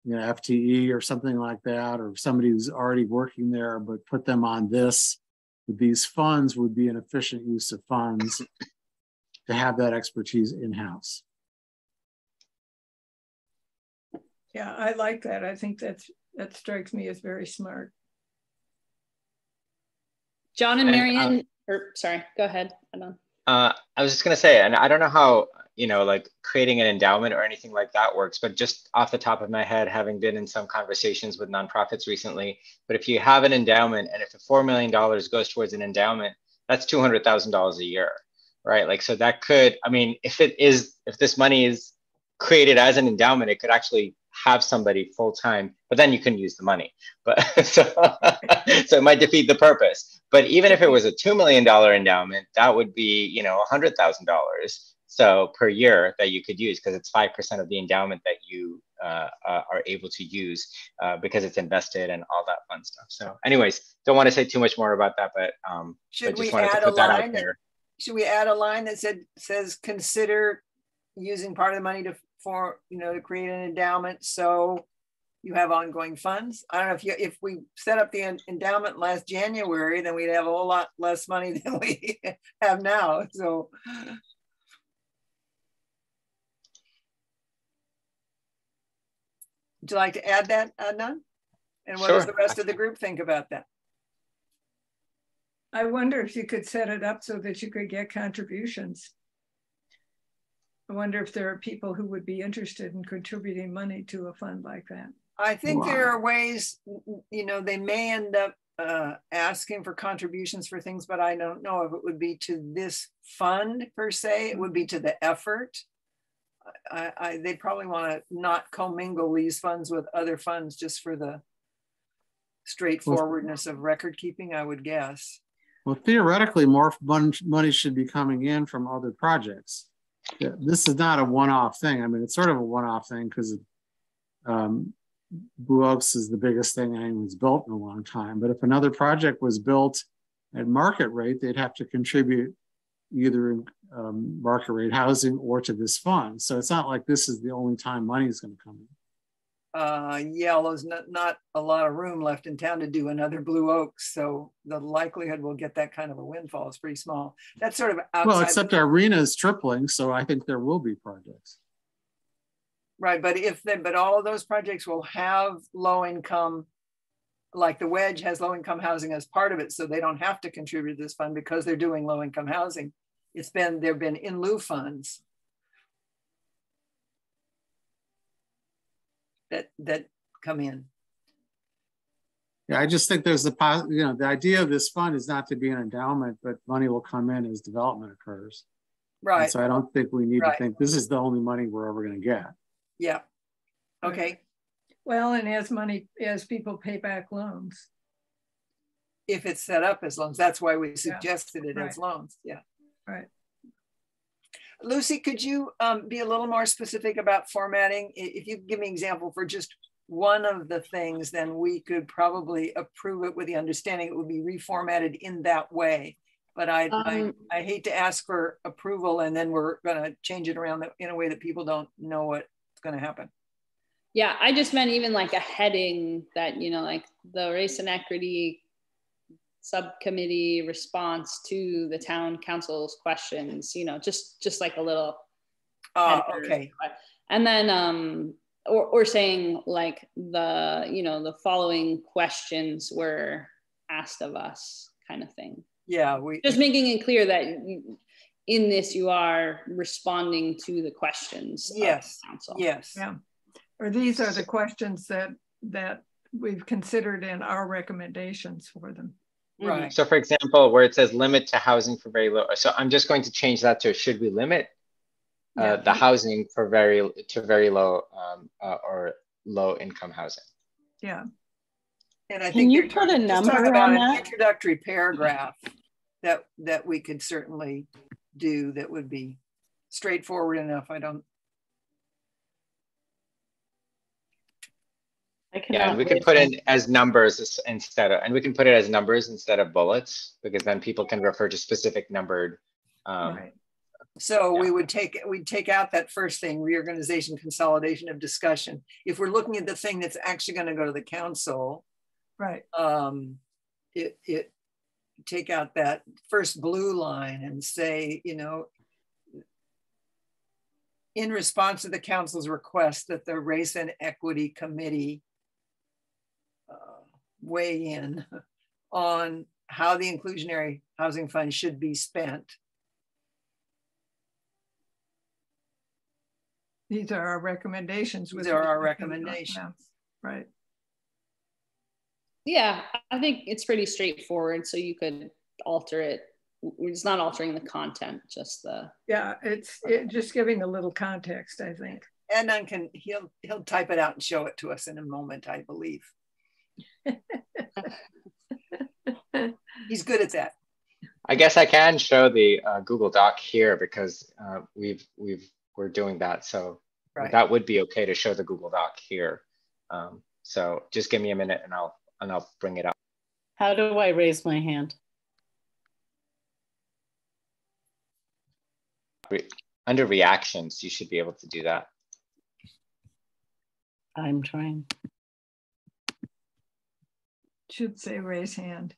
you know, FTE or something like that, or somebody who's already working there, but put them on this. These funds would be an efficient use of funds to have that expertise in-house. Yeah, I like that. I think that's, that strikes me as very smart. John and And, uh, or sorry, go ahead. Adnan. Uh, I was just gonna say, and I don't know how you know, like creating an endowment or anything like that works, but just off the top of my head, having been in some conversations with nonprofits recently, but if you have an endowment and if the $4 million goes towards an endowment, that's $200,000 a year, right? Like, so that could, I mean, if it is, if this money is created as an endowment, it could actually have somebody full time, but then you can use the money. But (laughs) so, so it might defeat the purpose. But even if it was a two million dollar endowment, that would be you know a hundred thousand dollars so per year that you could use because it's five percent of the endowment that you uh, uh, are able to use uh, because it's invested and all that fun stuff. So, anyways, don't want to say too much more about that, but um, should but we just wanted add to a put that line? out That, there. should we add a line that said says consider using part of the money to for you know to create an endowment so you have ongoing funds. I don't know if you if we set up the endowment last January, then we'd have a whole lot less money (laughs) than we have now. So would you like to add that, Adnan? And what does the rest of the group think about that? I wonder if you could set it up so that you could get contributions. I wonder if there are people who would be interested in contributing money to a fund like that. I think there are ways, you know, they may end up uh, asking for contributions for things, but I don't know if it would be to this fund per se. It would be to the effort. I, I they'd probably want to not commingle these funds with other funds just for the straightforwardness of record keeping. I would guess. Well, theoretically, more money should be coming in from other projects. This is not a one-off thing. I mean, it's sort of a one-off thing because um, Blue Oaks is the biggest thing anyone's built in a long time. But if another project was built at market rate, they'd have to contribute either in um, market rate housing or to this fund. So it's not like this is the only time money is going to come in. Uh, yeah, although there's not, not a lot of room left in town to do another Blue Oaks, so the likelihood we'll get that kind of a windfall is pretty small. That's sort of outside. Well, except our RHNA is tripling, so I think there will be projects. Right, but if then, but all of those projects will have low income, like the Wedge has low income housing as part of it, so they don't have to contribute to this fund because they're doing low income housing. It's been, there've been in lieu funds that, that come in. Yeah, I just think there's the pos, you know, the idea of this fund is not to be an endowment, but money will come in as development occurs. And Right, So I don't think we need Right. to think this is the only money we're ever going to get. yeah. Okay, Well, and as money, as people pay back loans. if it's set up as loans, that's why we Yeah, suggested it as loans, yeah. Right. Lucy, could you um, be a little more specific about formatting? If you give me an example for just one of the things, then we could probably approve it with the understanding it would be reformatted in that way. But I, I, Um, I hate to ask for approval and then we're gonna change it around in a way that people don't know what's gonna happen. Yeah, I just meant even like a heading that, you know, like the race and equity subcommittee response to the town council's questions, you know, just just like a little Uh, header. okay, and then um or, or saying like the you know the following questions were asked of us kind of thing yeah, we, just making it clear that in this you are responding to the questions of the Yes, council yes. Yeah. Or these are the questions that, that we've considered in our recommendations for them. Mhm. Right. So for example, where it says limit to housing for very low, so I'm just going to change that to should we limit uh, Yeah. the housing for very to very low um, uh, or low income housing. Yeah. And I Can think you you're put a just talk number about on an that? Introductory paragraph that, that we could certainly do that would be straightforward enough. I don't, Yeah, cannot and we can put in as numbers instead of, and we can put it as numbers instead of bullets because then people can refer to specific numbered. Um, Right. so we would take, we'd take out that first thing, reorganization, consolidation of discussion. If we're looking at the thing that's actually going to go to the council, Right. um, it, it, take out that first blue line and say, you know, in response to the council's request that the Race and Equity Committee weigh in on how the inclusionary housing fund should be spent. These are our recommendations. These are our recommendations. Right. Yeah, I think it's pretty straightforward. So you could alter it. It's not altering the content, just the. Yeah, it's it, just giving a little context, I think. Adnan can he'll he'll type it out and show it to us in a moment, I believe. He's good at that. I guess I can show the uh, Google Doc here because uh, we've we've we're doing that. So right. that would be okay to show the Google Doc here. Um, so just give me a minute and I'll and I'll bring it up. How do I raise my hand? Under reactions, you should be able to do that. I'm trying. Should say raise hand.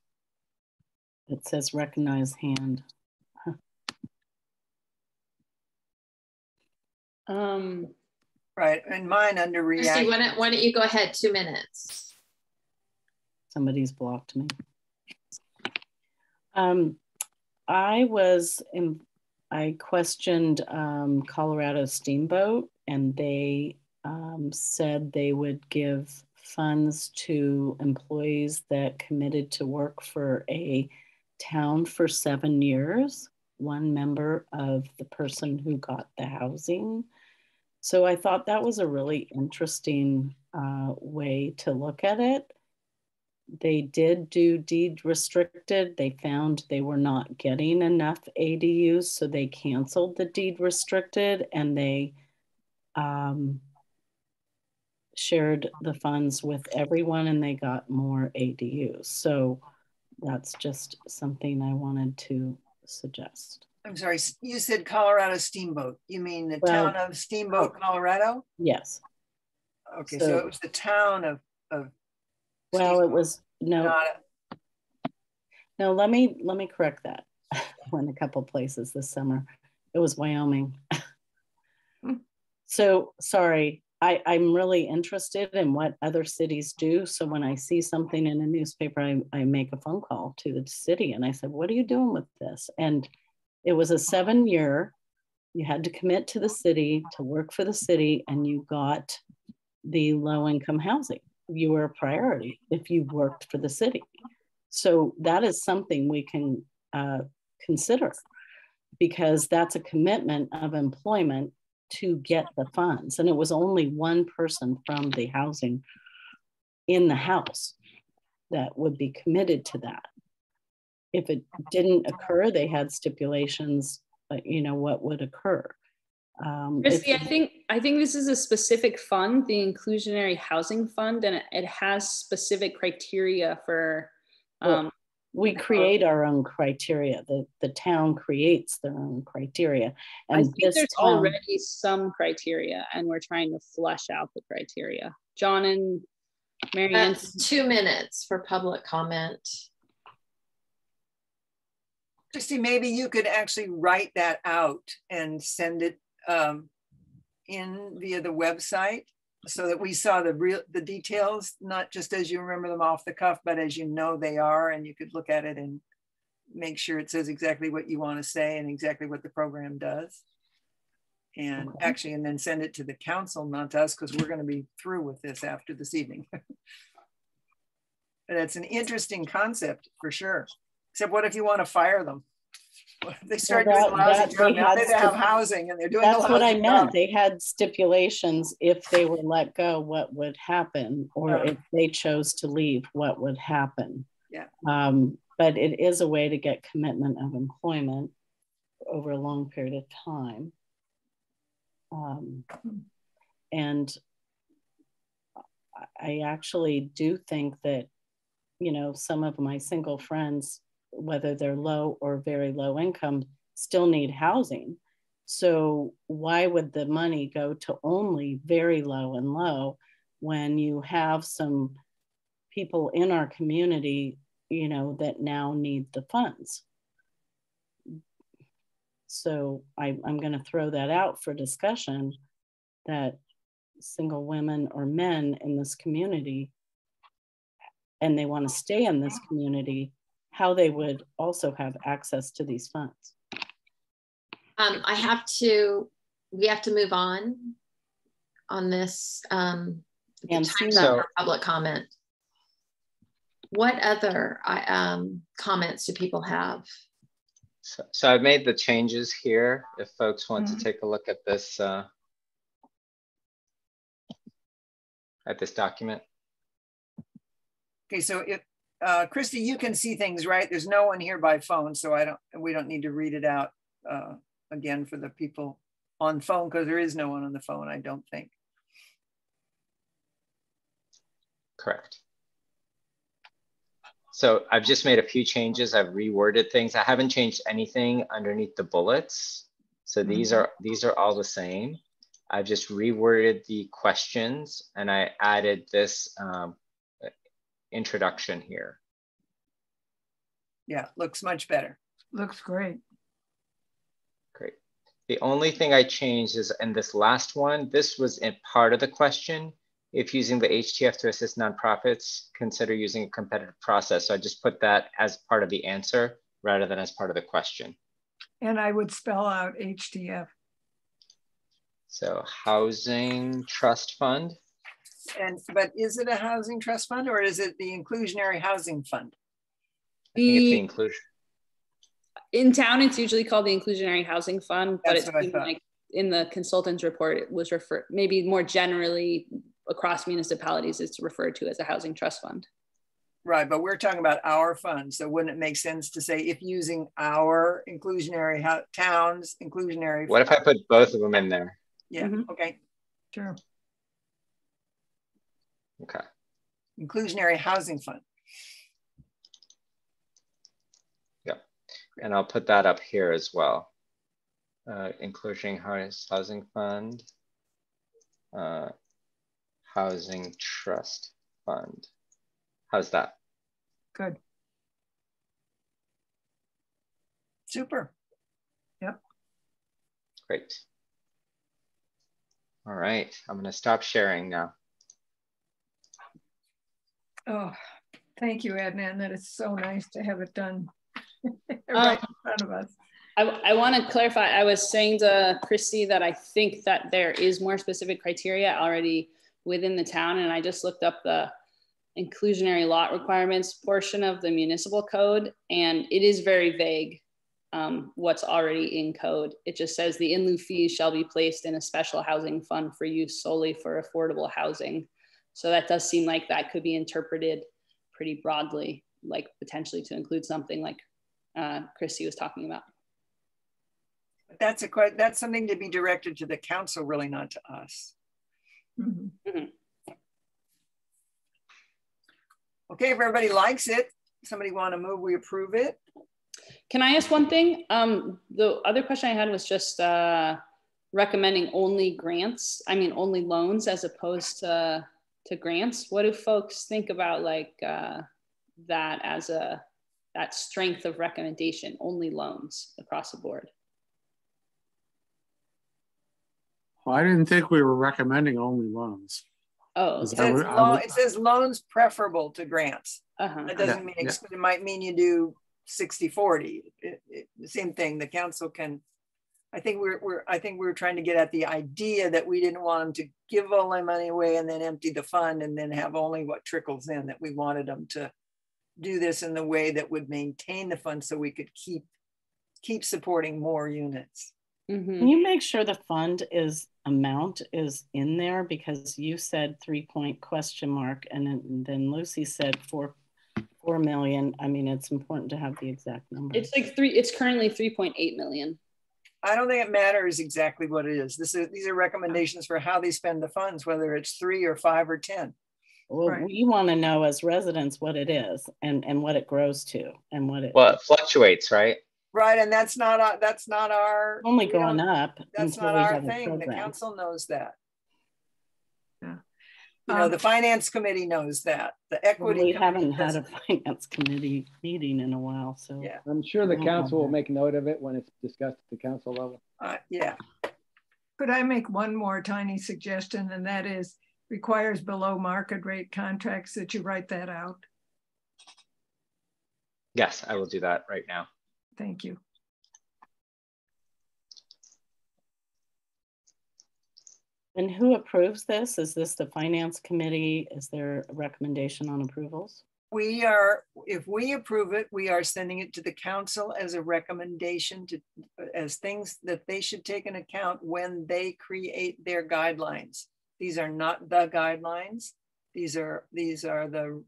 It says recognize hand. Um, right, and mine under reaction. why don't, why don't you go ahead? Two minutes. Somebody's blocked me. Um, I was in, I questioned um, Colorado Steamboat, and they um, said they would give funds to employees that committed to work for a town for seven years, one member of the person who got the housing. So I thought that was a really interesting uh, way to look at it. They did do deed restricted. They found they were not getting enough ADUs, so they canceled the deed restricted and they um, shared the funds with everyone and they got more ADUs. So that's just something I wanted to suggest. I'm sorry, you said Colorado Steamboat. You mean the well, town of Steamboat, Colorado? Yes. Okay, so, so it was the town of, of Well, Steamboat, it was no. No, let me let me correct that. (laughs) went a couple places this summer. It was Wyoming. Hmm. so sorry, I, I'm really interested in what other cities do. So when I see something in a newspaper, I, I make a phone call to the city and I said, What are you doing with this? And it was a seven year, you had to commit to the city to work for the city, and you got the low income housing. You were a priority if you worked for the city. So that is something we can uh, consider because that's a commitment of employment to get the funds. And it was only one person from the housing in the house that would be committed to that. If it didn't occur, they had stipulations, uh, you know, what would occur. Um, Christy, I think I think this is a specific fund, the Inclusionary Housing Fund, and it, it has specific criteria for um, well, we create our own criteria. The the town creates their own criteria. And I think there's town, already some criteria, and we're trying to flesh out the criteria. John and Marianne. two minutes for public comment. Christy, maybe you could actually write that out and send it um, in via the website so that we saw the real the details, not just as you remember them off the cuff, but as you know they are, and you could look at it and make sure it says exactly what you want to say and exactly what the program does. And okay. actually, and then send it to the council, not to us, because we're going to be through with this after this evening. (laughs) but it's an interesting concept for sure. Except what if you want to fire them? (laughs) they start well, that, doing lousy job. Now they have housing and they're doing That's what I meant. Job. They had stipulations if they were let go, what would happen, or if they chose to leave, what would happen. Yeah. Um, but it is a way to get commitment of employment over a long period of time. Um, and I actually do think that, you know, some of my single friends whether they're low or very low income, still need housing. So, why would the money go to only very low and low when you have some people in our community, you know, that now need the funds? So, I, I'm going to throw that out for discussion that single women or men in this community and they want to stay in this community how they would also have access to these funds. Um, I have to, we have to move on. on this um, And time so- for public comment. What other um, comments do people have? So, so I've made the changes here. If folks want Mhm. to take a look at this, uh, at this document. Okay, so if, uh, Christy, you can see things, right? There's no one here by phone, so I don't, we don't need to read it out uh, again for the people on phone, because there is no one on the phone, I don't think. Correct. So I've just made a few changes. I've reworded things. I haven't changed anything underneath the bullets. So these are these are all the same. I've just reworded the questions and I added this um, introduction here. Yeah, looks much better. Looks great. Great. The only thing I changed is in this last one, this was in part of the question. If using the HTF to assist nonprofits, consider using a competitive process. So I just put that as part of the answer rather than as part of the question. And I would spell out HTF. So housing trust fund. And, but is it a housing trust fund or is it the inclusionary housing fund? I think it's the The, inclusion. in town, it's usually called the Inclusionary Housing Fund, but That's it what I seemed thought. like in the consultant's report, it was referred, maybe more generally across municipalities, it's referred to as a housing trust fund. Right, but we're talking about our funds. So wouldn't it make sense to say if using our inclusionary ho- towns, inclusionary? What if I put both of them in there? Yeah, Mhm. okay. Sure. Okay. Inclusionary housing fund. Yep. And I'll put that up here as well. Uh, inclusion house- housing fund. Uh, housing trust fund. How's that? Good. Super. Yep. Great. All right, I'm gonna stop sharing now. Oh, thank you, Adnan. That is so nice to have it done (laughs) right Um, in front of us. I, I want to clarify, I was saying to Christy that I think that there is more specific criteria already within the town. And I just looked up the inclusionary lot requirements portion of the municipal code, and it is very vague um, what's already in code. It just says the in lieu fees shall be placed in a special housing fund for use solely for affordable housing. So that does seem like that could be interpreted pretty broadly, like potentially to include something like uh, Christy was talking about. That's a que, that's something to be directed to the council, really not to us. Mhm. Okay, if everybody likes it, somebody want to move, we approve it? Can I ask one thing? Um, the other question I had was just uh, recommending only grants. I mean, only loans as opposed to to grants. What do folks think about like uh, that as a that strength of recommendation? Only loans across the board. Well, I didn't think we were recommending only loans. Oh, It says, what lo- would- it says loans preferable to grants. uh-huh. That doesn't Yeah, mean, yeah. it might mean you do 60, 40. It- it- the Same thing, the council can, I think we're, we're, I think we were trying to get at the idea that we didn't want them to give all their money away and then empty the fund and then have only what trickles in, that we wanted them to do this in the way that would maintain the fund so we could keep, keep supporting more units. Mhm. Can you make sure the fund is amount is in there because you said three point question mark and then, then Lucy said four four million. I mean, it's important to have the exact number. It's like three. It's currently three point eight million. I don't think it matters exactly what it is. This is, these are recommendations for how they spend the funds, whether it's three or five or 10. well, Right. we want to know as residents what it is and and what it grows to and what it Well, it fluctuates, right? Right, and that's not, our- that's not our. only we don't- going up That's not our thing. The council knows that. Yeah. You know, Um, the finance committee knows that, the equity. We committee haven't had a (laughs) finance committee meeting in a while, so. Yeah. I'm sure the council will make note of it when it's discussed at the council level. Uh, yeah, Could I make one more tiny suggestion, and that is requires below market rate contracts that you write that out? Yes, I will do that right now. Thank you. And who approves this? Is this the finance committee? Is there a recommendation on approvals? We are, if we approve it, we are sending it to the council as a recommendation to, as things that they should take into account when they create their guidelines. These are not the guidelines. These are, these are the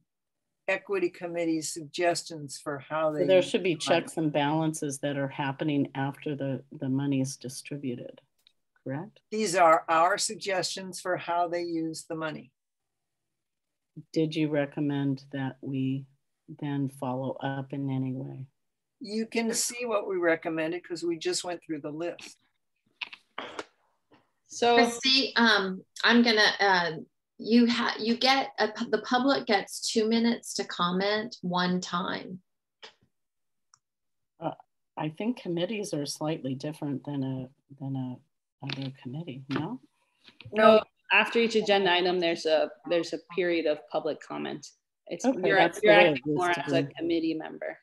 equity committee's suggestions for how they. So there should be checks and balances that are happening after the, the money is distributed, correct? These are our suggestions for how they use the money. Did you recommend that we then follow up in any way? You can see what we recommended because we just went through the list. So Christy, um, I'm gonna uh, you have you get a, the public gets two minutes to comment one time. Uh, I think committees are slightly different than a than a other committee. No. No. After each agenda item, there's a there's a period of public comment. It's Okay, you're, that's you're way it acting used more to as a be. committee member.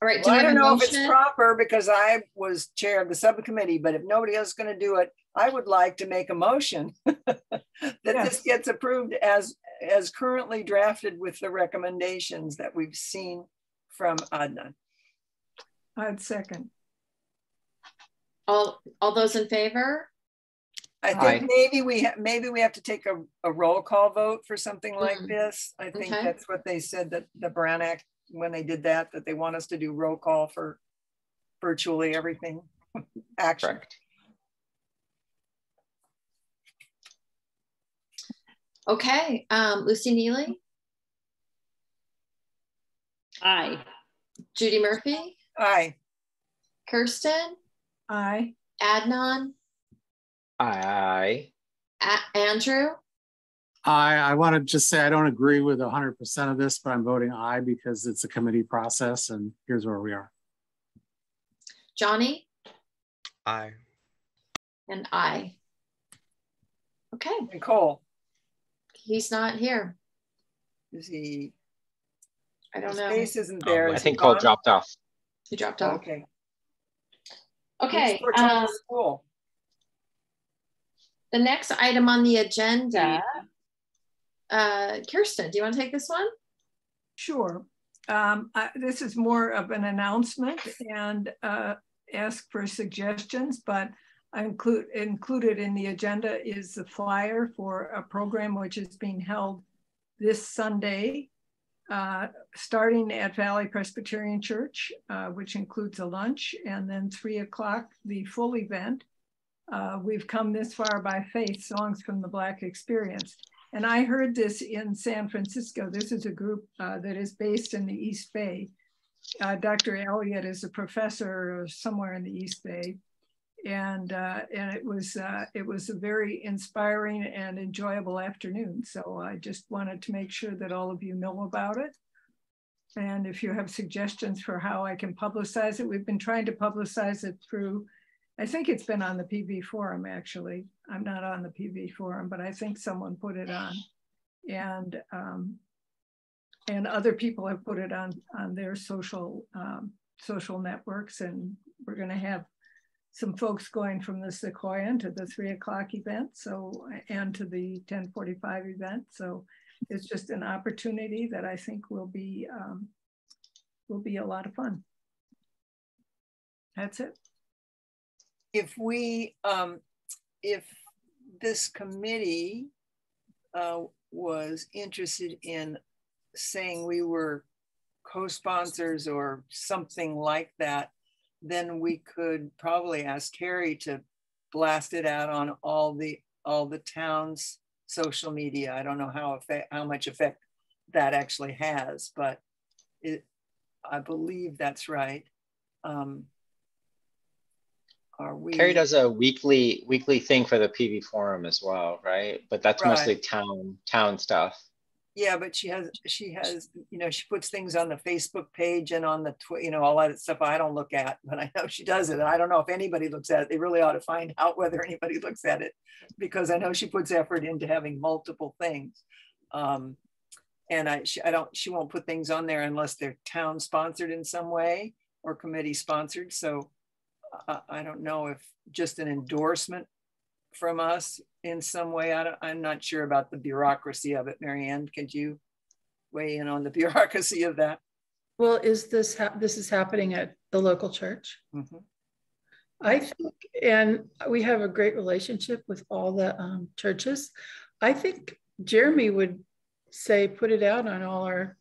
All right. do Well, I don't a know if it's proper because I was chair of the subcommittee, but if nobody else is going to do it, I would like to make a motion (laughs) that this gets approved as, as currently drafted with the recommendations that we've seen from Adnan. I'd second. All all those in favor? I Aye. think maybe we, ha- maybe we have to take a, a roll call vote for something like Mm. this. I think Okay. that's what they said that the Brown Act, when they did that, that they want us to do roll call for virtually everything. (laughs) Action. Okay. Um, Lucy Neely, Aye. Judy Murphy, Aye. Kirsten, Aye. Adnan, Aye. A- Andrew. I, I want to just say I don't agree with 100% of this, but I'm voting aye because it's a committee process and here's where we are. Johnny Aye. and I. Okay, Nicole, he's not here. is he, I don't his know. face isn't Oh, there. I think he Cole gone? dropped off. He dropped off. Okay. Okay. He's for Thomas Um, the next item on the agenda. Uh, Kirsten, do you want to take this one? Sure. Um, I, this is more of an announcement and uh, ask for suggestions, but I include included in the agenda is the flyer for a program which is being held this Sunday, uh, starting at Valley Presbyterian Church, uh, which includes a lunch, and then three o'clock, the full event. Uh, we've come this far by faith, songs from the Black experience. And I heard this in San Francisco. This is a group uh, that is based in the East Bay. Uh, Dr. Elliott is a professor somewhere in the East Bay. And, uh, and it was uh, it was a very inspiring and enjoyable afternoon. So I just wanted to make sure that all of you know about it. And if you have suggestions for how I can publicize it, we've been trying to publicize it through I think it's been on the PV forum, actually. I'm not on the PV forum, but I think someone put it on. And um, and other people have put it on on their social um, social networks. And we're going to have some folks going from the Sequoia to the three o'clock event. So and to the 1045 event. So it's just an opportunity that I think will be um, will be a lot of fun. That's it. If we, um, if this committee uh, was interested in saying we were co-sponsors or something like that, then we could probably ask Carrie to blast it out on all the all the towns' social media. I don't know how effect how much effect that actually has, but it I believe that's right. Um, are we? Carrie does a weekly weekly thing for the PV forum as well, right? But that's Right. mostly town town stuff. Yeah, but she has, she has, you know, she puts things on the Facebook page and on the, tw- you know, all that stuff I don't look at, but I know she does it. And I don't know if anybody looks at it. They really ought to find out whether anybody looks at it because I know she puts effort into having multiple things. Um, and I, she, I don't, she won't put things on there unless they're town sponsored in some way. or committee sponsored. So I don't know if just an endorsement from us in some way. I am not sure about the bureaucracy of it. Marianne, could you weigh in on the (laughs) bureaucracy of that? Well, is this this is happening at the local church? Mm -hmm. I think, and we have a great relationship with all the um, churches. I think Jeremy would say put it out on all our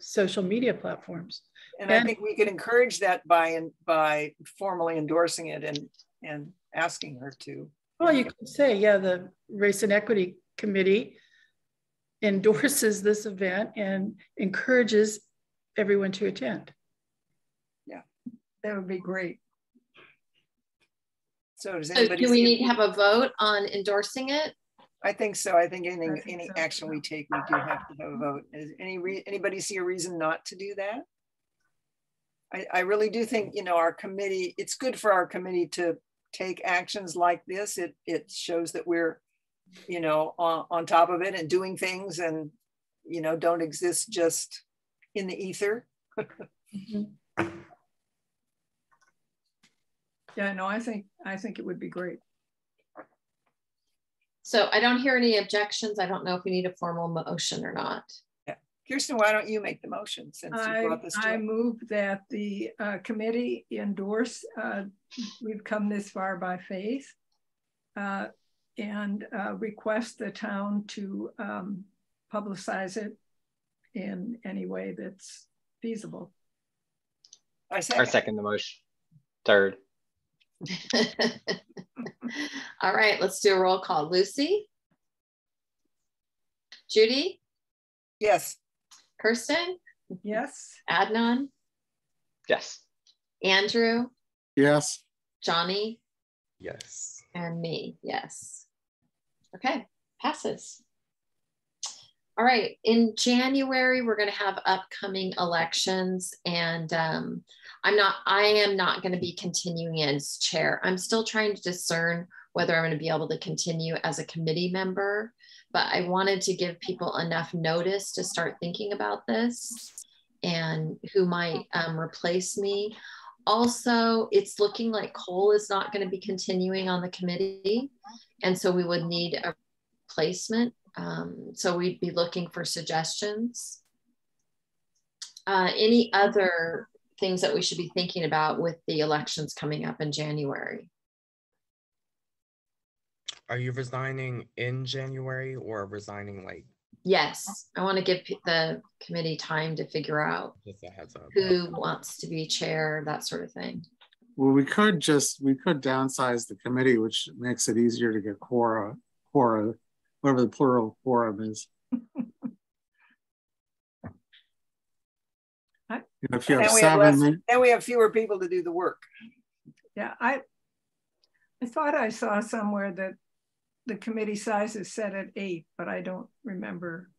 social media platforms. And, and I think we could encourage that by by formally endorsing it and and asking her to. Well, you could say, yeah, the Race and Equity Committee endorses this event and encourages everyone to attend. Yeah, that would be great. So does anybody? So do we need to have a vote on endorsing it? I think so. I think anything, I think any so. action we take, we do have to have a vote. Is any re anybody see a reason not to do that? I, I really do think, you know, our committee, it's good for our committee to take actions like this. It, it shows that we're, you know, on, on top of it and doing things and, you know, don't exist just in the ether. mm -hmm. Yeah, no, I think I think it would be great. So I don't hear any objections. I don't know if we need a formal motion or not. Yeah. Kirsten, why don't you make the motion since I, you brought this to I move that the uh, committee endorse, uh, we've come this far by faith, uh, and uh, request the town to um, publicize it in any way that's feasible. I second. I second the motion. Third. (laughs) All right, let's do a roll call. Lucy? Judy? Yes. Kirsten? Yes. Adnan? Yes. Andrew? Yes. Johnny? Yes. And me, yes. Okay, passes. All right, in January, we're going to have upcoming elections and um, I'm not, I am not going to be continuing as chair. I'm still trying to discern whether I'm going to be able to continue as a committee member, but I wanted to give people enough notice to start thinking about this and who might um, replace me. Also, it's looking like Cole is not going to be continuing on the committee. And so we would need a replacement um, so we'd be looking for suggestions. Uh, any other things that we should be thinking about with the elections coming up in January? Are you resigning in January or resigning like? Yes, I want to give the committee time to figure out who wants to be chair, that sort of thing. Well, we could just, we could downsize the committee, which makes it easier to get quora, quora whatever the plural quorum is. (laughs) if you have seven, less, then we have fewer people to do the work. Yeah, I I thought I saw somewhere that the committee size is set at eight, but I don't remember.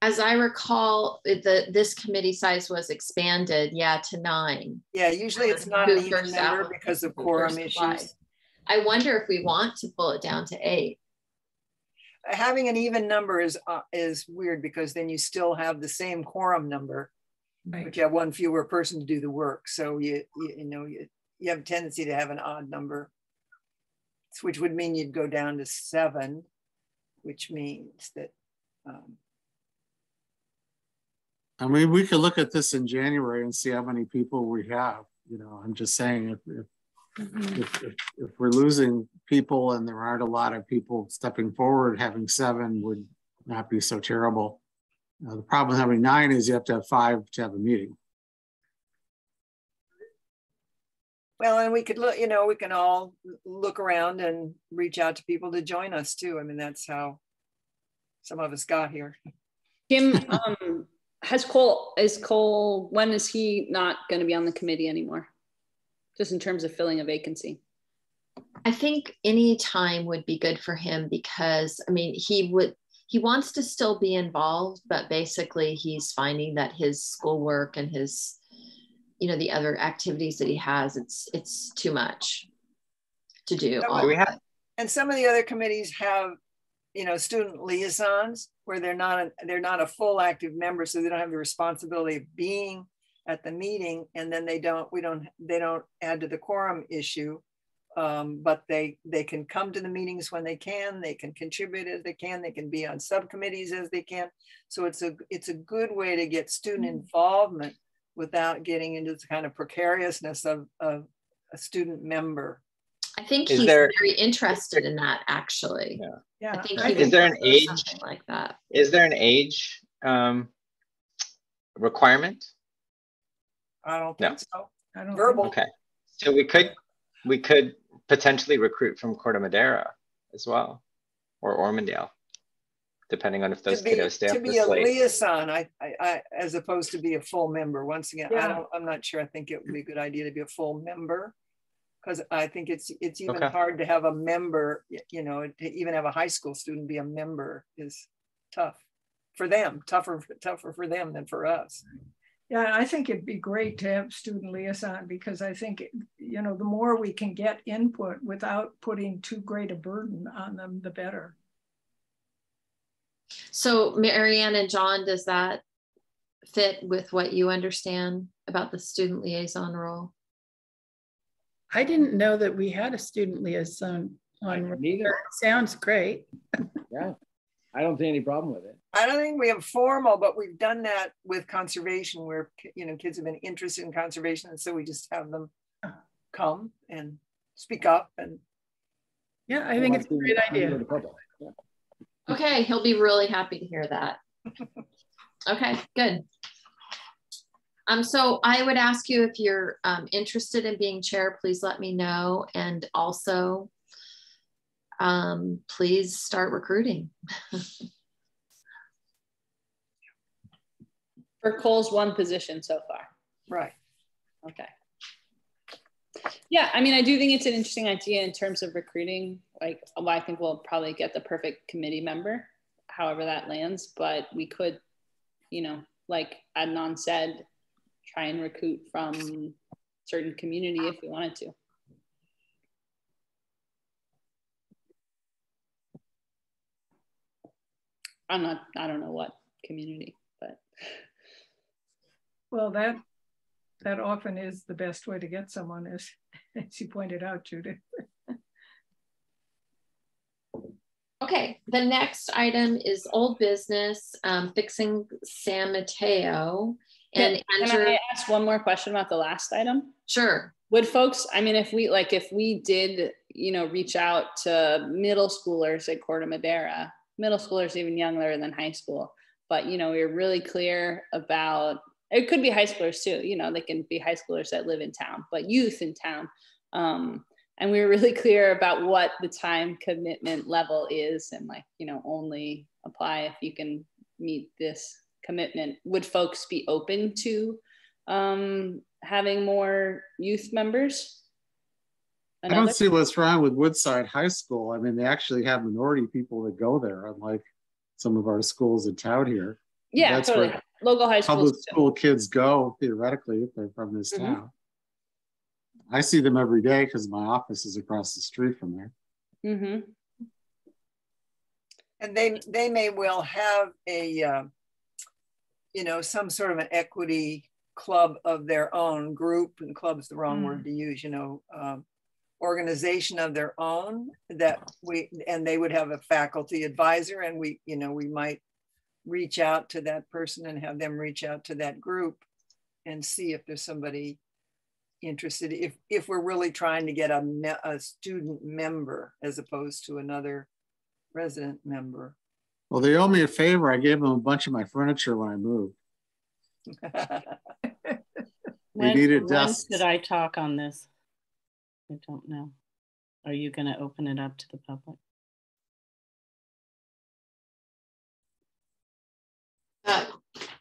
As I recall, the this committee size was expanded, yeah, to nine. Yeah, usually it's not an even number because of quorum issues. I wonder if we want to pull it down to eight having an even number is uh, is weird because then you still have the same quorum number, right. but you have one fewer person to do the work. So you you, you know you, you have a tendency to have an odd number, which would mean you'd go down to seven, which means that. Um, I mean, we could look at this in January and see how many people we have. You know, I'm just saying if, if Mm-hmm. If, if, if, we're losing people and there aren't a lot of people stepping forward, having seven would not be so terrible. Uh, the problem with having nine is you have to have five to have a meeting. Well, and we could look, you know, we can all look around and reach out to people to join us too. I mean, that's how some of us got here. Kim, um, has Cole, is Cole, when is he not going to be on the committee anymore? just in terms of filling a vacancy? I think any time would be good for him because I mean he would he wants to still be involved, but basically he's finding that his schoolwork and his you know the other activities that he has it's it's too much to do. do we have, and some of the other committees have you know student liaisons where they're not a, they're not a full active member, so they don't have the responsibility of being at the meeting and then they don't, we don't, they don't add to the quorum issue. Um, but they, they can come to the meetings when they can, they can contribute as they can, they can be on subcommittees as they can. So it's a, it's a good way to get student involvement without getting into the kind of precariousness of, of a student member. I think Is he's there- very interested in that actually. Yeah. Yeah. I think I he Is there an age? like that. Is there an age um, requirement? I don't No. so. I don't Verbal. Okay, so we could, we could potentially recruit from Corte Madera as well, or Ormondale, depending on if those to be, kiddos stay to up be a late. liaison, I, I, I, as opposed to be a full member. Once again, I don't, i'm not sure. I think it would be a good idea to be a full member. Because I think it's, it's even Okay. hard to have a member, you know, to even have a high school student be a member is tough for them, tougher, tougher for them than for us. Yeah, I think it'd be great to have student liaison because I think, you know, the more we can get input without putting too great a burden on them, the better. So Marianne and John, does that fit with what you understand about the student liaison role? I didn't know that we had a student liaison on. Neither, Sounds great. yeah. I don't see any problem with it. I don't think we have formal, but we've done that with conservation where, you know, kids have been interested in conservation. And so we just have them come and speak up and Yeah, I think it's a great the- idea. yeah. Okay, he'll be really happy to hear that. Okay, good. Um, so I would ask you if you're um, interested in being chair, please let me know. And also, um, please start recruiting. For Cole's one position so far. right. Okay. Yeah, I mean, I do think it's an interesting idea in terms of recruiting. Like, well, I think we'll probably get the perfect committee member, however that lands. But we could, you know, like Adnan said, try and recruit from certain community if we wanted to. I'm not. I don't know what community, but Well, that, that often is the best way to get someone as, as you pointed out, Judith. Okay, the next item is old business, um, fixing San Mateo. And Can Andrew, I ask one more question about the last item? sure. Would folks, I mean, if we like, if we did, you know, reach out to middle schoolers at Corte Madera, middle schoolers even younger than high school, but you know, we we're really clear about it could be high schoolers too, you know, they can be high schoolers that live in town, but youth in town. Um, and we were really clear about what the time commitment level is and like, you know, only apply if you can meet this commitment. Would folks be open to um, having more youth members? I don't see what's wrong with Woodside High School. I mean, they actually have minority people that go there, unlike some of our schools in town here. Yeah, That's totally. where Local high Public schools. too. school kids go theoretically if they're from this Mhm. town. I see them every day because my office is across the street from there. Mm-hmm. And they, they may well have a, uh, you know, some sort of an equity club of their own group and club's the wrong word to use, you know, um, organization of their own that we, and they would have a faculty advisor and we, you know, we might reach out to that person and have them reach out to that group and see if there's somebody interested, if, if we're really trying to get a, me- a student member as opposed to another resident member. Well, they owe me a favor. I gave them a bunch of my furniture when I moved. (laughs) They When, needed when desks. did I talk on this? I don't know. Are you going to open it up to the public?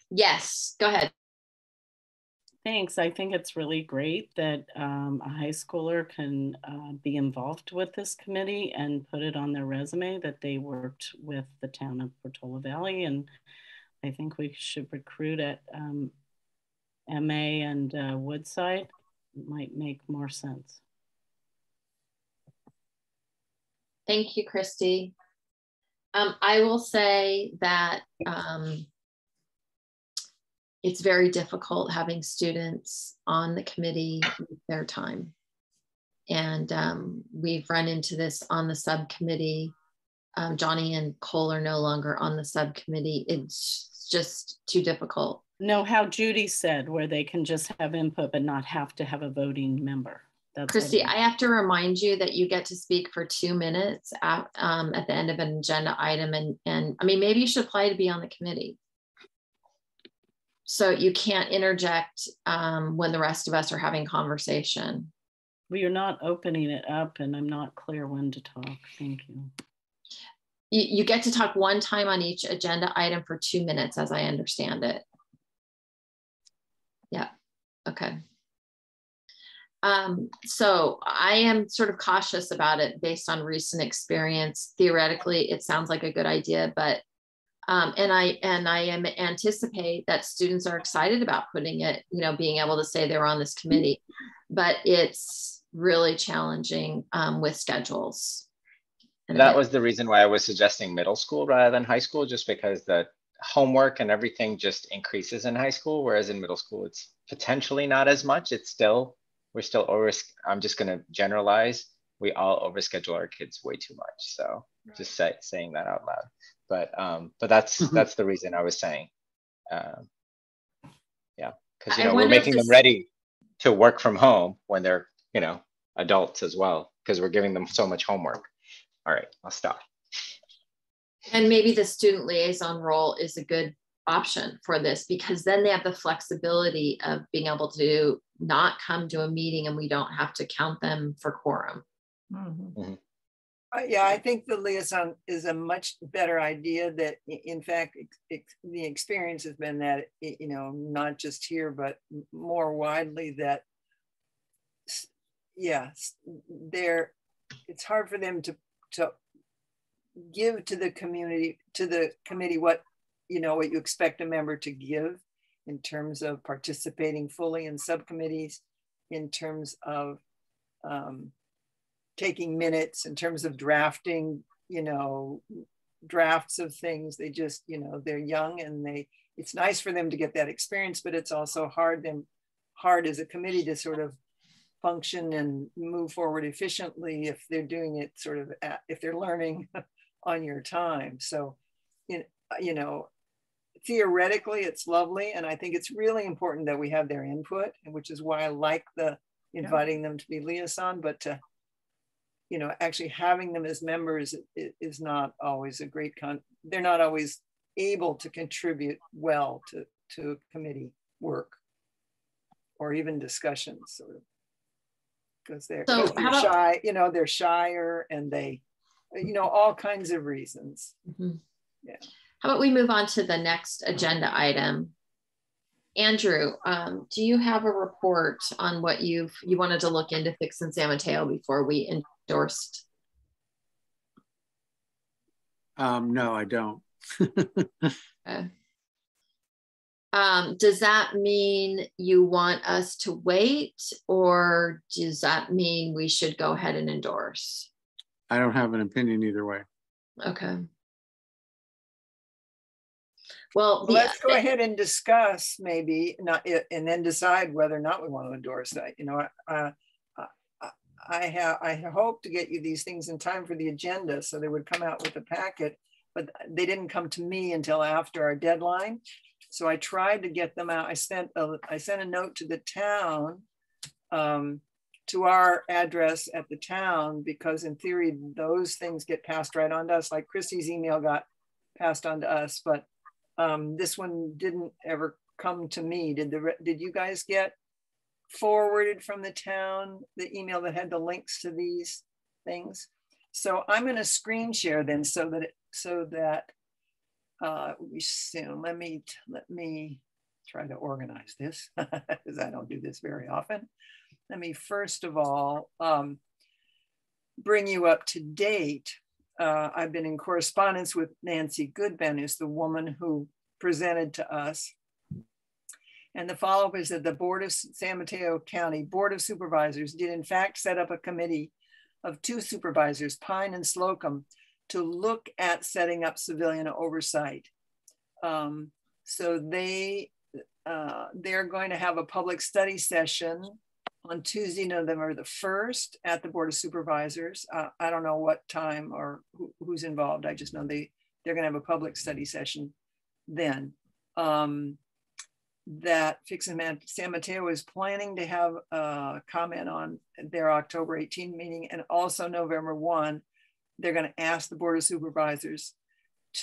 Yes, go ahead. Thanks. I think it's really great that um, a high schooler can uh, be involved with this committee and put it on their resume that they worked with the town of Portola Valley. And I think we should recruit at um, MA and uh, Woodside. Might make more sense. Thank you, Christy. Um, I will say that um, it's very difficult having students on the committee with their time. And um, we've run into this on the subcommittee. Um, Johnny and Cole are no longer on the subcommittee. It's just too difficult. No, how Judy said, where they can just have input but not have to have a voting member. That's Christy, I have to remind you that you get to speak for two minutes at, um, at the end of an agenda item. And, and I mean, maybe you should apply to be on the committee. So you can't interject um, when the rest of us are having conversation. Well, you're not opening it up and I'm not clear when to talk. Thank you. You, you get to talk one time on each agenda item for two minutes as I understand it. Yeah, okay. Um, so I am sort of cautious about it based on recent experience. Theoretically, it sounds like a good idea, but um, and I and I am anticipate that students are excited about putting it, you know, being able to say they're on this committee, but it's really challenging um, with schedules. And that was the reason why I was suggesting middle school rather than high school, just because the homework and everything just increases in high school, whereas in middle school it's potentially not as much. It's still we're still over. I'm just going to generalize. We all overschedule our kids way too much. So just say, saying that out loud. But um, but that's mm-hmm. that's the reason I was saying. Um, yeah, because you know we're making them ready to work from home when they're you know adults as well because we're giving them so much homework. All right, I'll stop. And maybe the student liaison role is a good option for this because then they have the flexibility of being able to not come to a meeting and we don't have to count them for quorum. Mm-hmm. Mm-hmm. Uh, yeah, I think the liaison is a much better idea. That, in fact, the experience has been that you know not just here but more widely that yeah, they're it's hard for them to to give to the community to the committee what you know what you expect a member to give in terms of participating fully in subcommittees, in terms of um, taking minutes, in terms of drafting, you know, drafts of things. They just, you know, they're young and they, it's nice for them to get that experience, but it's also hard them hard as a committee to sort of function and move forward efficiently if they're doing it sort of at, if they're learning (laughs) on your time. So, you know, theoretically it's lovely and i think it's really important that we have their input which is why i like the inviting yeah. them to be liaison but to you know actually having them as members is not always a great con they're not always able to contribute well to to committee work or even discussions sort of because they're, so they're shy you know they're shyer and they you know all kinds of reasons mm-hmm. yeah how about we move on to the next agenda item? Andrew, um, do you have a report on what you've you wanted to look into Fix in San Mateo before we endorsed? Um, no, I don't. okay. Um, does that mean you want us to wait, or does that mean we should go ahead and endorse? I don't have an opinion either way. Okay. Well, the, let's go ahead and discuss maybe not and then decide whether or not we want to endorse that. You know, uh, I have I hope to get you these things in time for the agenda, so they would come out with a packet, but they didn't come to me until after our deadline. So I tried to get them out. I sent a, I sent a note to the town, um, to our address at the town, because in theory those things get passed right on to us. Like Christy's email got passed on to us, but um, this one didn't ever come to me. Did the did you guys get forwarded from the town the email that had the links to these things? So I'm going to screen share then so that it, so that uh, we soon. Let me let me try to organize this (laughs) because I don't do this very often. Let me first of all um, bring you up to date uh, I've been in correspondence with Nancy Goodman, who's the woman who presented to us. And the follow-up is that the Board of San Mateo County Board of Supervisors did in fact set up a committee of two supervisors, Pine and Slocum, to look at setting up civilian oversight. Um, so they uh, they're going to have a public study session on Tuesday, November the 1st at the Board of Supervisors. Uh, I don't know what time or who, who's involved. I just know they, they're going to have a public study session then. Um, that Fix and San Mateo is planning to have a comment on their October 18 meeting and also November 1. They're going to ask the Board of Supervisors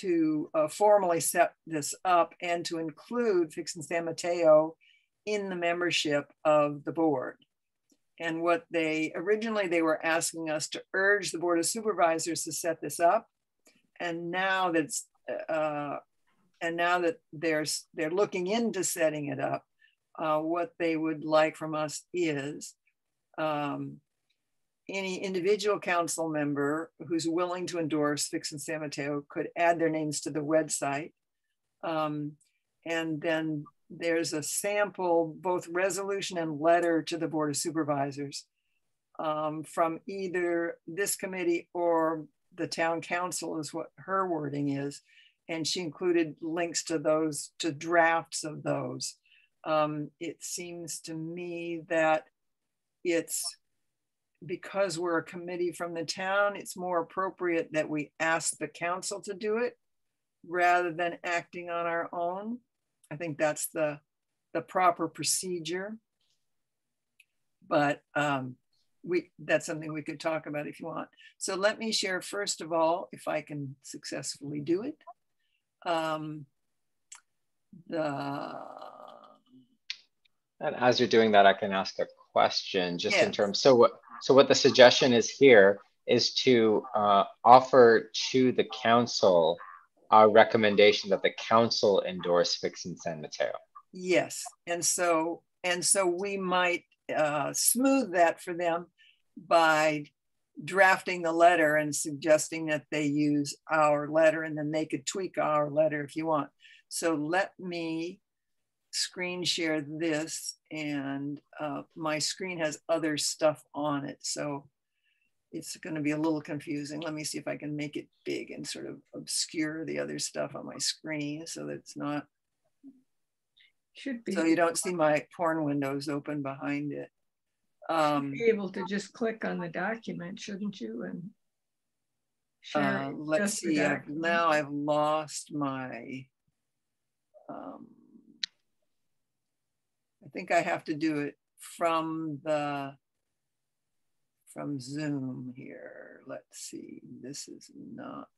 to uh, formally set this up and to include Fix and San Mateo in the membership of the board. And what they originally they were asking us to urge the Board of Supervisors to set this up. And now that's uh, and now that they're they're looking into setting it up, uh, what they would like from us is um, any individual council member who's willing to endorse Fix and San Mateo could add their names to the website. Um, and then there's a sample, both resolution and letter to the Board of Supervisors um, from either this committee or the town council is what her wording is. And she included links to those, to drafts of those. Um, it seems to me that it's because we're a committee from the town, it's more appropriate that we ask the council to do it rather than acting on our own. I think that's the, the proper procedure. But um, we that's something we could talk about if you want. So let me share first of all, if I can successfully do it. Um, the and as you're doing that, I can ask a question just yes. in terms. So what so what the suggestion is here is to uh, offer to the council a recommendation that the council endorse Fix and San Mateo. Yes, and so and so we might uh, smooth that for them by drafting the letter and suggesting that they use our letter, and then they could tweak our letter if you want. So let me screen share this and uh, my screen has other stuff on it. So it's going to be a little confusing. Let me see if I can make it big and sort of obscure the other stuff on my screen so that it's not. Should be. So you don't see my porn windows open behind it. Um, be able to just click on the document, shouldn't you? And share uh, let's see. I've, now I've lost my um, I think I have to do it from the from Zoom here. Let's see. This is not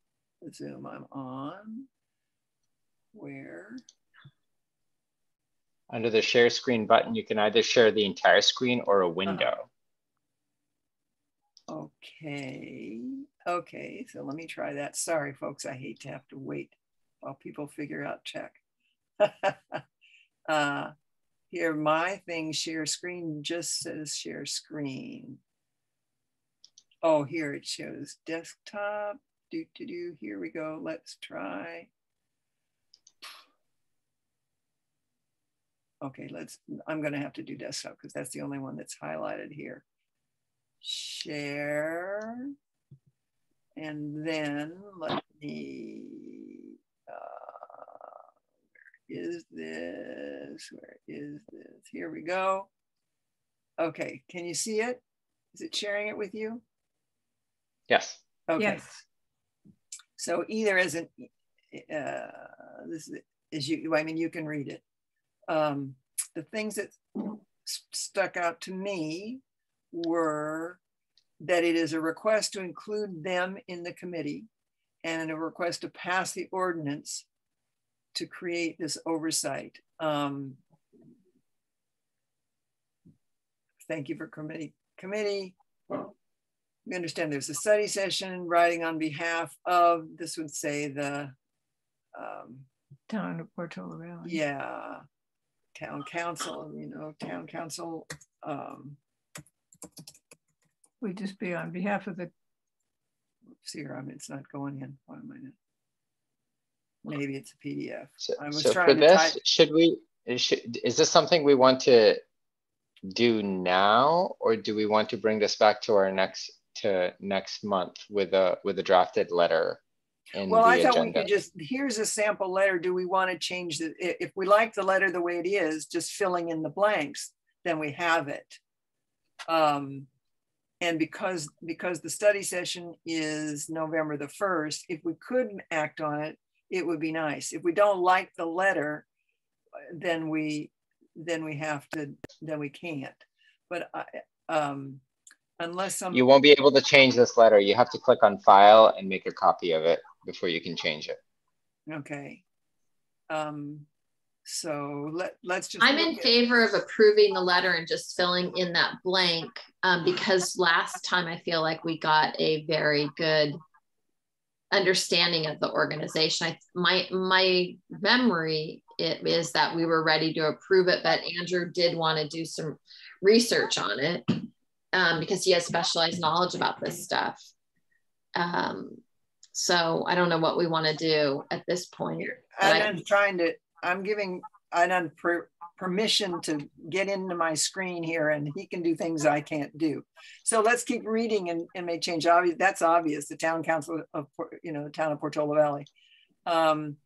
the Zoom I'm on. Where? Under the share screen button, you can either share the entire screen or a window. Okay. Okay, so let me try that. Sorry, folks, I hate to have to wait while people figure out check. (laughs) uh, here, my thing, share screen, just says share screen. Oh, here it shows desktop. Do, do, do. Here we go. Let's try. Okay, let's, I'm going to have to do desktop because that's the only one that's highlighted here. Share. And then let me Where is this? Where is this? Here we go. Okay, can you see it? Is it sharing it with you? Yes. Okay. Yes. So either as an, uh, this is you, I mean, you can read it. Um, the things that stuck out to me were that it is a request to include them in the committee and a request to pass the ordinance to create this oversight. Um, thank you for committee. Committee. We understand there's a study session writing on behalf of, this would say the um, town of Portola Valley. Yeah, town council, you know, town council. Um, would just be on behalf of the. See here, I mean, it's not going in. Why am I not? maybe it's a PDF. So, I was so trying for to this, type... should we? Should, is this something we want to do now, or do we want to bring this back to our next to next month with a with a drafted letter? Well, I thought we could just, here's a sample letter. Do we want to change the, if we like the letter the way it is, just filling in the blanks, then we have it. Um, and because, because the study session is November the first, if we could act on it, it would be nice. If we don't like the letter, then we, then we have to, then we can't. But I, um, unless some. You won't be able to change this letter. You have to click on file and make a copy of it before you can change it. Okay. Um, so let, let's just. I'm in look at- favor of approving the letter and just filling in that blank um, because last time I feel like we got a very good understanding of the organization. I, my my memory it is that we were ready to approve it, but Andrew did want to do some research on it um, because he has specialized knowledge about this stuff. Um, so I don't know what we want to do at this point. And I'm trying to, I'm giving, Adnan per, permission to get into my screen here and he can do things I can't do. So let's keep reading and, and make change. Obvious, that's obvious, the town council of, you know, the town of Portola Valley. Um,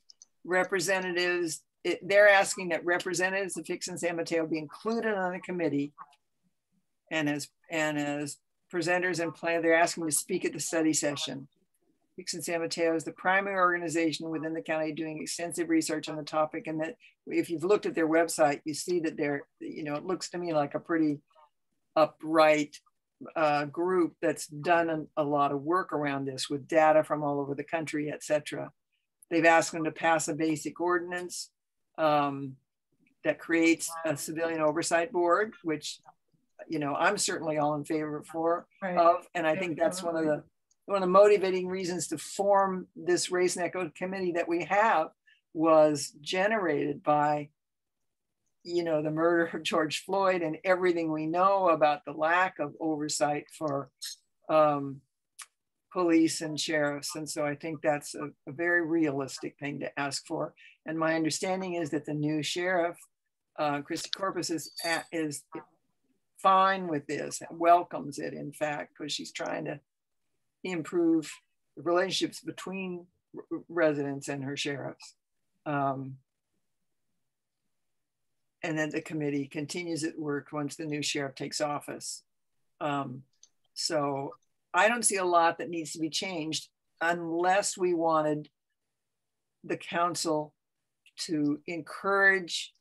representatives, it, they're asking that representatives of Fix and San Mateo be included on the committee. And as, and as presenters and plan, they're asking to speak at the study session. Fix and San Mateo is the primary organization within the county doing extensive research on the topic. And that if you've looked at their website, you see that they're, you know, it looks to me like a pretty upright uh, group that's done a, a lot of work around this with data from all over the country, et cetera. They've asked them to pass a basic ordinance um, that creates a civilian oversight board, which, you know, I'm certainly all in favor for Right. of, and I think that's one of the one of the motivating reasons to form this race and equity committee that we have was generated by you know the murder of george floyd and everything we know about the lack of oversight for um, police and sheriffs. And so i think that's a, a very realistic thing to ask for. And my understanding is that the new sheriff uh, christy corpus is at, is fine with this welcomes it in fact because she's trying to improve the relationships between residents and her sheriffs. Um, and then the committee continues at work once the new sheriff takes office. Um, so I don't see a lot that needs to be changed unless we wanted the council to encourage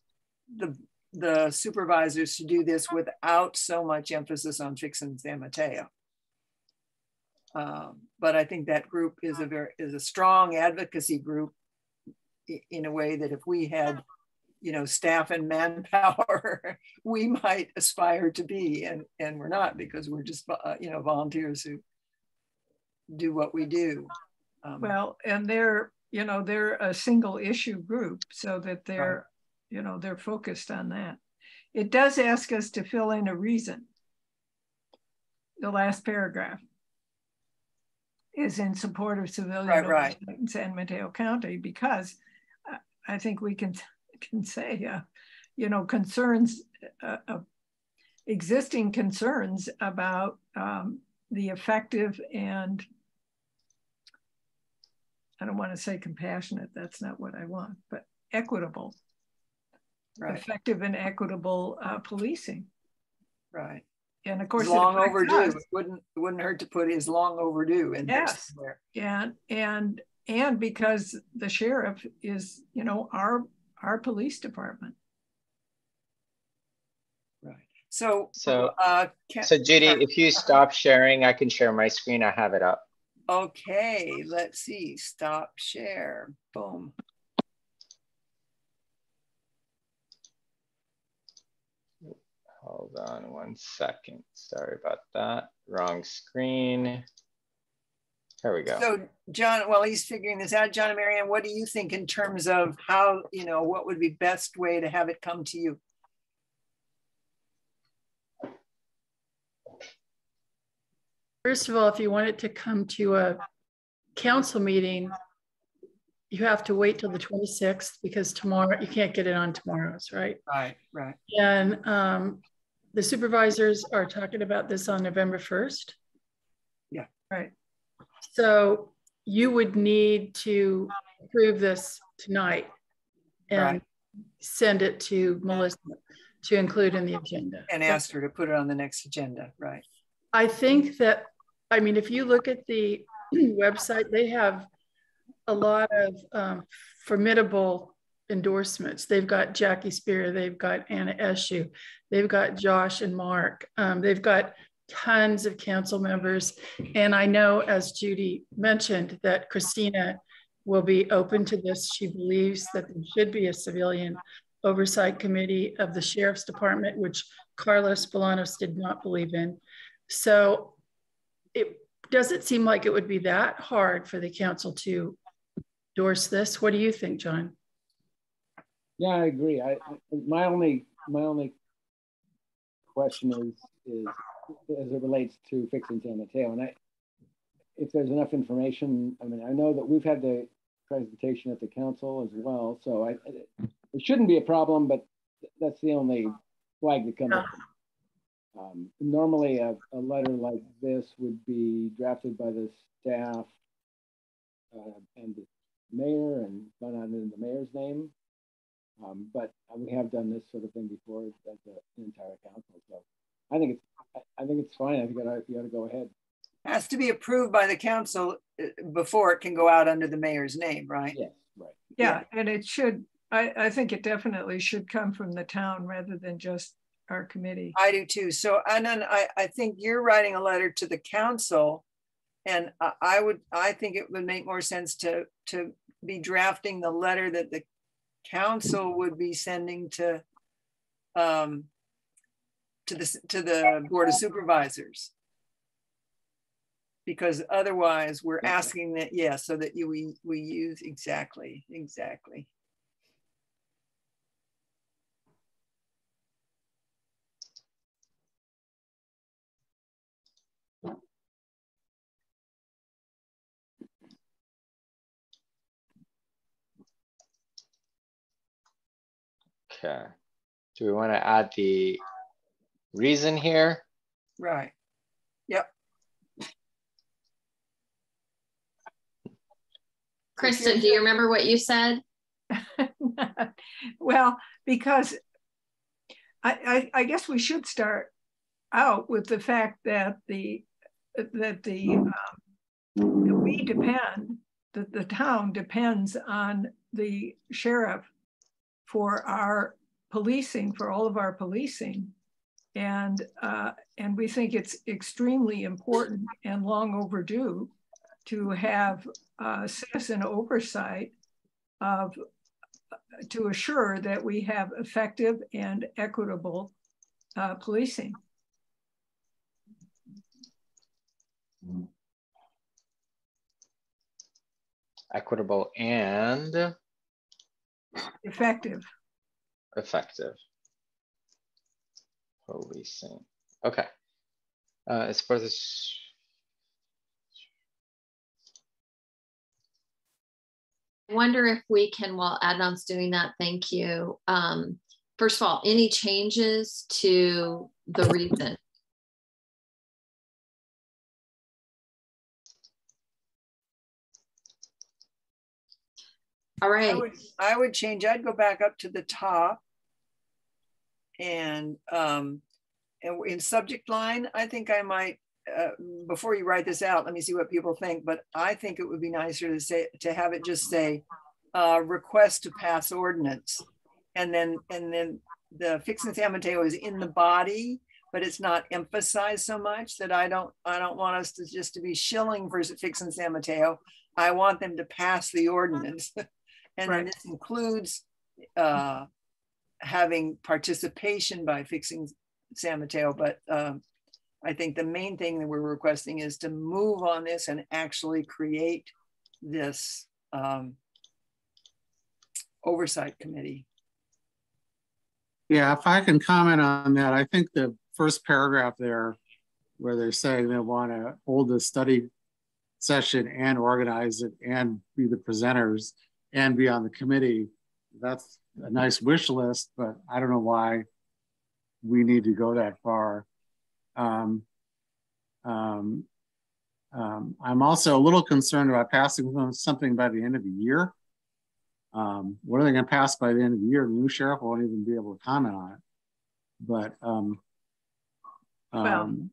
the the supervisors to do this without so much emphasis on fixing San Mateo. Um, but I think that group is a very is a strong advocacy group in a way that if we had, you know, staff and manpower, (laughs) we might aspire to be, and and we're not because we're just uh, you know volunteers who do what we do. Um, Well, and they're, you know, they're a single issue group so that they're, you know, they're focused on that. It does ask us to fill in a reason. The last paragraph is in support of civilian Right, right. in San Mateo County because I- I think we can can say, uh, you know, concerns, uh, uh, existing concerns about um, the effective and I don't want to say compassionate, that's not what I want, but equitable, right, effective and equitable uh, policing. right. And of course, It's it long overdue. us. It wouldn't it wouldn't hurt to put is long overdue in there Yes. somewhere. And and and because the sheriff is, you know, our our police department. Right. So So, uh, can, so Judy, if you stop sharing, I can share my screen. I have it up. Okay, let's see. Stop share. Boom. Hold on one second. Sorry about that. Wrong screen. There we go. So John, while he's figuring this out, John and Marianne, what do you think in terms of how, you know, what would be best way to have it come to you? First of all, if you want it to come to a council meeting, you have to wait till the 26th because tomorrow, you can't get it on tomorrow's, right? Right, right. And um, the supervisors are talking about this on November 1st. Yeah. Right. So you would need to approve this tonight and Right. send it to Melissa to include in the agenda. And ask her to put it on the next agenda, right? I think that, I mean, if you look at the (clears throat) website, they have a lot of um, formidable endorsements. They've got Jackie Speier, they've got Anna Eshoo, they've got Josh and Mark, um, they've got tons of council members. And I know, as Judy mentioned, that Christina will be open to this. She believes that there should be a civilian oversight committee of the sheriff's department, which Carlos Bolanos did not believe in. So it doesn't seem like it would be that hard for the council to endorse this. What do you think, John? Yeah, I agree. I, my only my only question is is as it relates to fixing San Mateo, and I if there's enough information. I mean, I know that we've had the presentation at the council as well, so I it shouldn't be a problem, but that's the only flag that comes up. Um, normally, a, a letter like this would be drafted by the staff uh, and the mayor and done in the mayor's name. Um, but we have done this sort of thing before as the entire council. So I think it's I think it's fine. I think you ought, to go ahead. Has to be approved by the council uh, before it can go out under the mayor's name, right? Yes, right. Yeah, and it should, I, I think it definitely should come from the town rather than just our committee. I do too. So, and then I, I think you're writing a letter to the council. And I, I would, I think it would make more sense to, to be drafting the letter that the council would be sending to, um, to the, to the board of supervisors. Because otherwise we're asking that, yeah, so that you, we, we use exactly, exactly. Okay. Do we want to add the reason here? Right. Yep. Kristen, do you remember what you said? (laughs) well, because I, I, I, guess we should start out with the fact that the that the um, that we depend that the town depends on the sheriff for our policing, for all of our policing. And, uh, and we think it's extremely important and long overdue to have uh, citizen oversight of to assure that we have effective and equitable uh, policing. Equitable and effective. Effective. Policing. Okay. Uh, as far as I wonder if we can, while Adnan's doing that, thank you. Um, first of all, any changes to the reason? All right. I would, I would change, I'd go back up to the top and um, in subject line, I think I might, uh, before you write this out, let me see what people think, but I think it would be nicer to say, to have it just say, uh, request to pass ordinance. And then, and then the fixing San Mateo is in the body, but it's not emphasized so much that I don't, I don't want us to just to be shilling for fixing San Mateo. I want them to pass the ordinance. (laughs) And right. this includes uh, having participation by fixing San Mateo. But um, I think the main thing that we're requesting is to move on this and actually create this um, oversight committee. Yeah, if I can comment on that, I think the first paragraph there, where they're saying they want to hold a study session and organize it and be the presenters, and be on the committee. That's a nice wish list, but I don't know why we need to go that far. Um, um, um, I'm also a little concerned about passing something by the end of the year. Um, what are they going to pass by the end of the year? The new sheriff won't even be able to comment on it. But um, Well, um,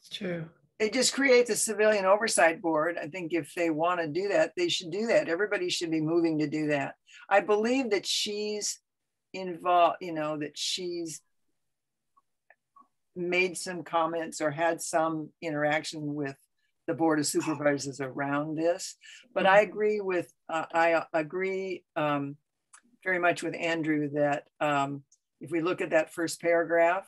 It's true. It just creates a civilian oversight board. I think if they want to do that, they should do that. Everybody should be moving to do that. I believe that she's involved, you know, that she's made some comments or had some interaction with the board of supervisors around this. But I agree with, uh, I agree um, very much with Andrew that um, if we look at that first paragraph,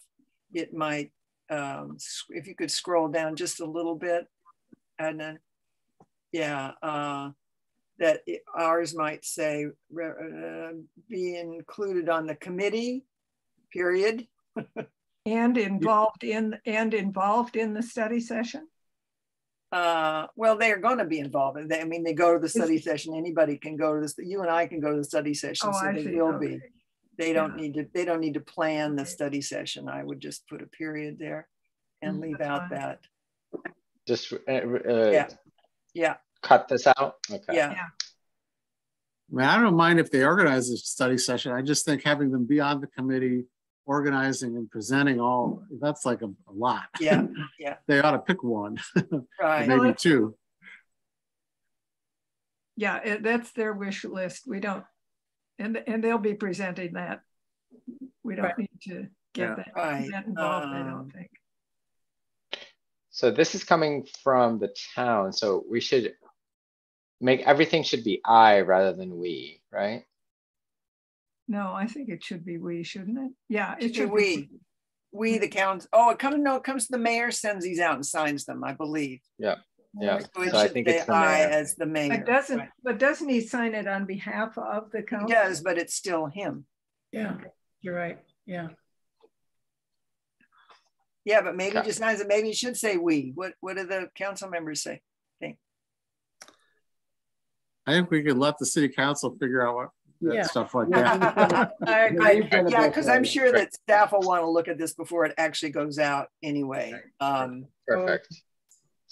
it might um, if you could scroll down just a little bit, and then, yeah, uh, that it- ours might say re- uh, be included on the committee, period. (laughs) And involved in, and involved in the study session? Uh, well, they are going to be involved. in that. I mean, they go to the study session. Anybody can go to this. You and I can go to the study session, Oh, so I they see. will Okay. be. They don't need to. They don't need to plan the study session. I would just put a period there, and Mm, leave that's out fine. that. Just uh, uh, Yeah. Yeah. cut this out. Okay. Yeah. I mean, I don't mind if they organize a study session. I just think having them be on the committee, organizing and presenting all, that's like a, a lot. Yeah. Yeah. (laughs) They ought to pick one, (laughs) Right. maybe two. Yeah, it, that's their wish list. We don't, and, and they'll be presenting that. We don't Right. need to Yeah. get that, Right, that involved, I um, don't think. So this is coming from the town, so we should make, everything should be I rather than we, right? No, I think it should be we, shouldn't it? Yeah, it Should should we, be. we, the council, oh, it comes, no, it comes to the mayor, sends these out and signs them, I believe. Yeah, yeah. So it So I should think say it's the I mayor. as the mayor. But doesn't, right. but doesn't he sign it on behalf of the He council? does, but it's still him. Yeah, you're right. Yeah. Yeah, but maybe Okay. just signs it, maybe it should say we. What, what do the council members say? Think, I think we could let the city council figure out what, that Yeah. stuff like (laughs) that. I agree. I- yeah, because I'm sure that staff will want to look at this before it actually goes out anyway. Um, Perfect.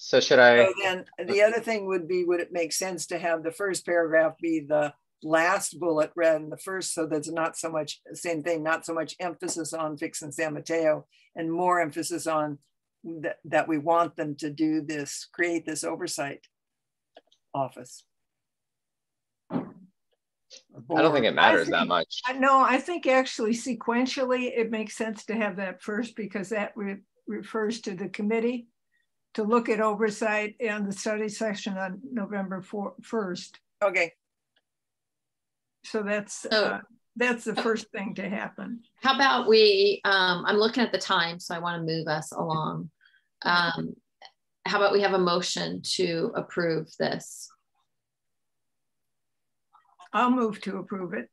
So should I, So then the other thing would be, would it make sense to have the first paragraph be the last bullet rather than the first? So that's not so much, same thing, not so much emphasis on Fix and San Mateo and more emphasis on that, that we want them to do this, create this oversight office. I don't think it matters that much. No, I think actually sequentially, it makes sense to have that first because that re- refers to the committee to look at oversight and the study session on November four, first. Okay, So that's, So- uh, that's the first thing to happen. How about we, um, I'm looking at the time, so I want to move us along. Um, how about we have a motion to approve this? I'll move to approve it.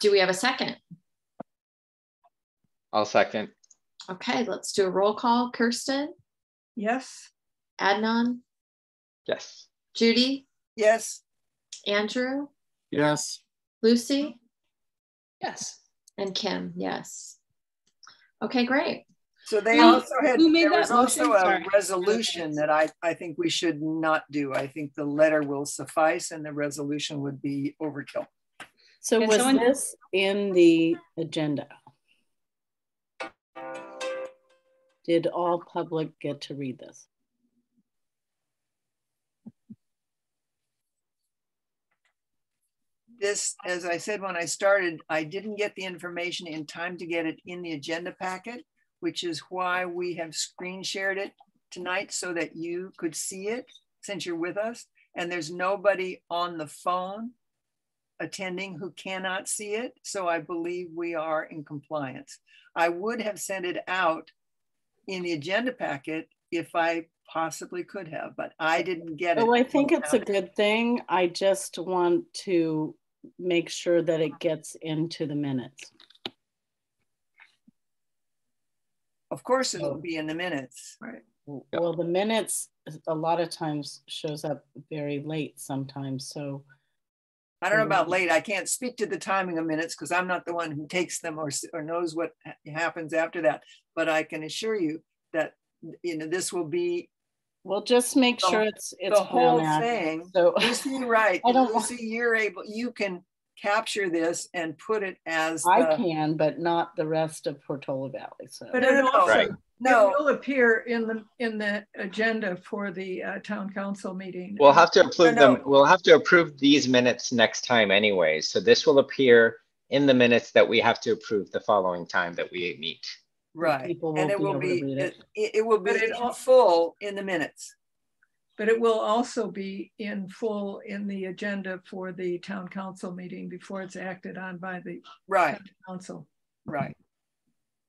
Do we have a second? I'll second. Okay, let's do a roll call. Kirsten, Yes, Adnan, Yes. Judy, yes, Andrew, Yes, Lucy, Yes. and Kim, yes. Okay, great. so they Who- also had, who made there was motion? also a Sorry. resolution that I, I think we should not do. I think the letter will suffice and the resolution would be overkill. So Can was someone- this in the agenda? Did all public get to read this? this, as I said when I started, I didn't get the information in time to get it in the agenda packet, which is why we have screen shared it tonight so that you could see it since you're with us. And there's nobody on the phone attending who cannot see it. So I believe we are in compliance. I would have sent it out in the agenda packet if I possibly could have, but I didn't get it. Oh, I think it's a good thing. I just want to make sure that it gets into the minutes. Of course, it'll be in the minutes. right. Well, the minutes, a lot of times shows up very late sometimes, so. I don't know about late. I can't speak to the timing of minutes because I'm not the one who takes them or, or knows what happens after that. But I can assure you that, you know, this will be Well, just make The- sure it's, it's the whole formatted, thing. So, (laughs) Lucy, right, (laughs) I don't- Lucy, you're able, you can capture this and put it as I the, can, but not the rest of Portola Valley, so. But No, it no, no. also, Right. it will appear in the, in the agenda for the uh, town council meeting. We'll have to approve no. them, we'll have to approve these minutes next time anyway, so this will appear in the minutes that we have to approve the following time that we meet. Right. People And won't it be will able to be, read it, it. it will be But it in al- full in the minutes. But it will also be in full in the agenda for the town council meeting before it's acted on by the Right, town council. right.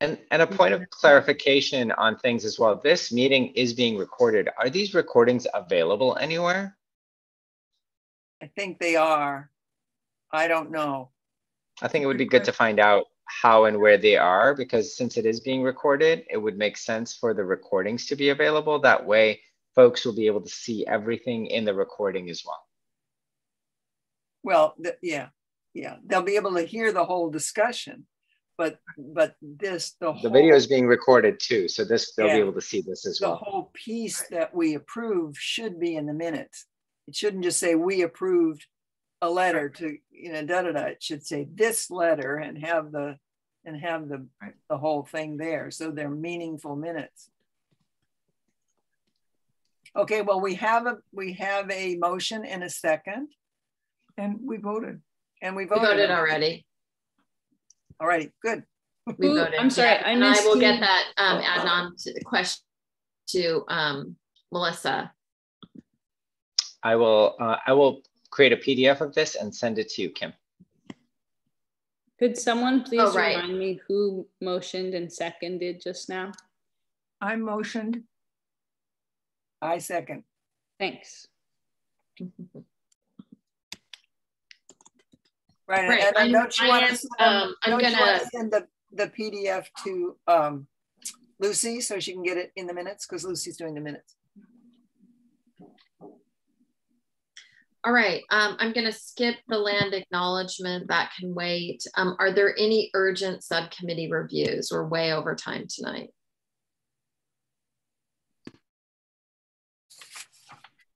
And, and a point of clarification on things as well, this meeting is being recorded. Are these recordings available anywhere? I think they are. I don't know. I think it would be Good good to find out how and where they are, because since it is being recorded, it would make sense for the recordings to be available. That way, folks will be able to see everything in the recording as well. Well, yeah, yeah, they'll be able to hear the whole discussion. But, but this, the The whole. video is being recorded too, so this, they'll be able to see this as the well. The whole piece that we approve should be in the minutes. It shouldn't just say, we approved a letter to, you know, da, da, da. It should say this letter and have the, and have the, the whole thing there. So they're meaningful minutes. Okay, well, we have a, we have a motion and a second And we voted. and we We voted. voted already. All right, good. We Who- voted. I'm sorry, yeah, I And I will who- get that, um, added on to the question to, um, Melissa. I will, uh, I will create a PDF of this and send it to you, Kim. Could someone please Oh, right. remind me who motioned and seconded just now? I motioned. I second. Thanks. Right, Right, and I I'm- don't you I want am, to send, um, I'm don't you want gonna- to send the, the PDF to um, Lucy so she can get it in the minutes? Because Lucy's doing the minutes. All right, um, I'm gonna skip the land acknowledgement. That can wait. Um, are there any urgent subcommittee reviews? We're way over time tonight.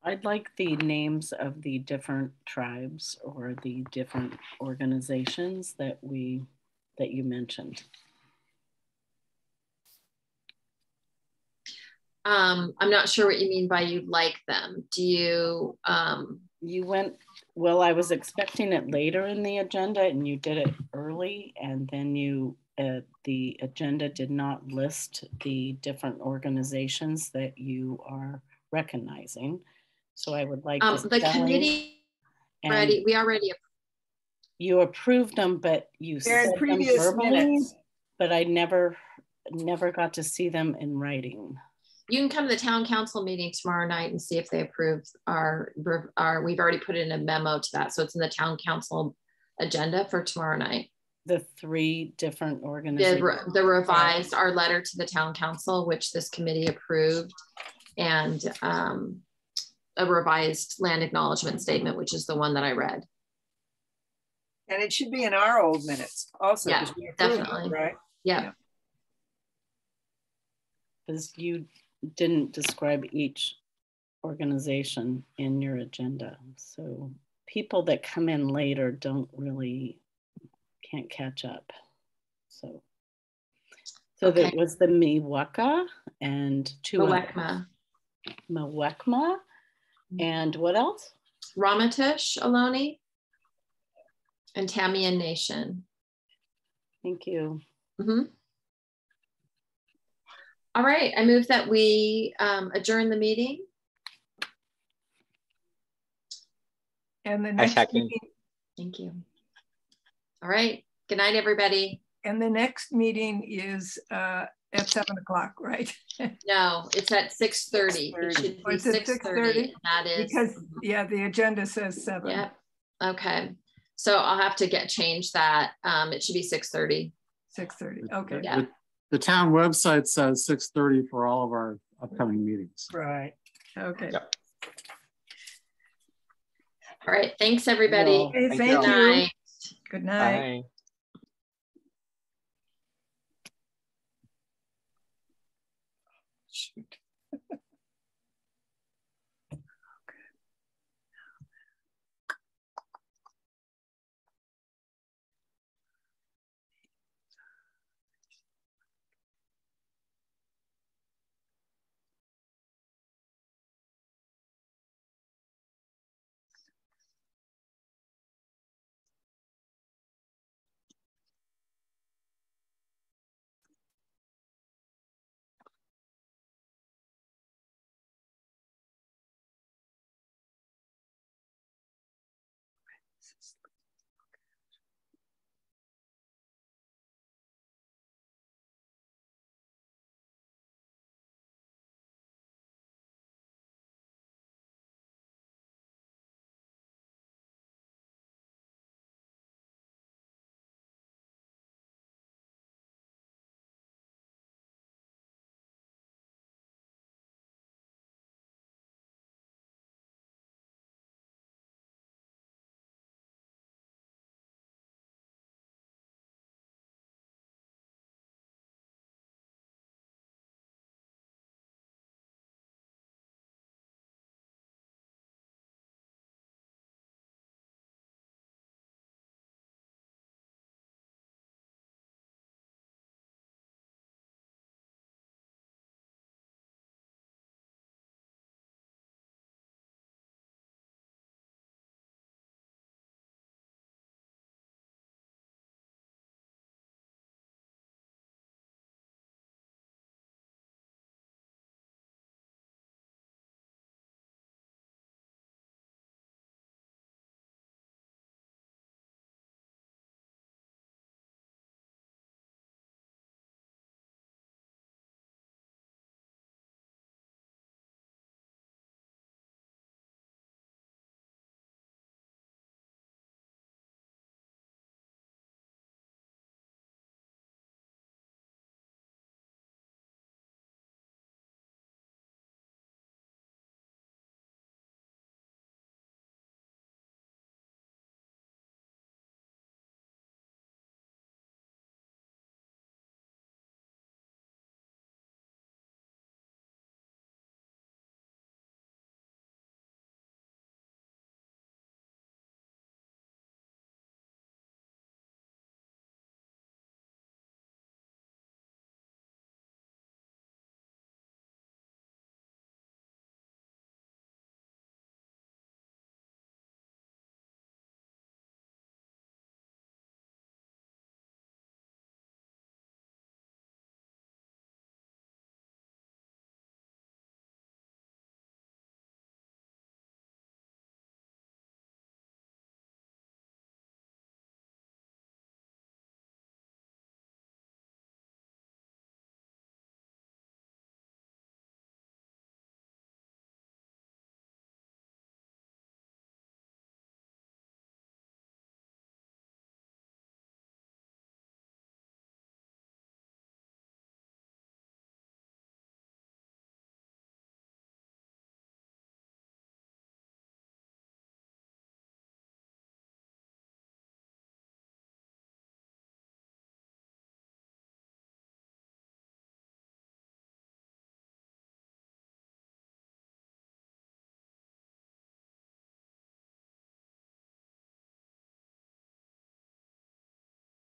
I'd like the names of the different tribes or the different organizations that we, that you mentioned. Um, I'm not sure what you mean by you'd like them. Do you, um, You went, well, I was expecting it later in the agenda and you did it early and then you, uh, the agenda did not list the different organizations that you are recognizing. So I would like. um, the committee and already, we already, You approved them, but you They're said them previous verbally, minutes. but I never, never got to see them in writing. You can come to the town council meeting tomorrow night and see if they approve our, our, we've already put in a memo to that. So it's in the town council agenda for tomorrow night. The three different The, organizations. re- the revised, our letter to the town council, which this committee approved, and um, a revised land acknowledgement statement, which is the one that I read. And it should be in our old minutes also. Yeah, we it, definitely. Right? Yeah. Because you didn't describe each organization in your agenda. So people that come in later don't really, can't catch up. So. So that was the Muwekma and two. Muwekma, Muwekma. And what else? Ramaytush Ohlone, and Tamien Nation. Thank you. Mhm. All right, I move that we um, adjourn the meeting. And the next meeting, Thank you. All right, good night, everybody. and the next meeting is uh, at seven o'clock, right? (laughs) No, it's at six thirty. It should be it's at 6:30? thirty. That is. Because, yeah, the agenda says seven. Yep. Okay. So I'll have to get change that. Um, it should be six thirty. Six thirty, okay. Yeah. The, the town website says six thirty for all of our upcoming meetings. Right. Okay. Yep. All right. Thanks, everybody. Well, Okay, Thank thank you. Good night. Good night. Bye. Is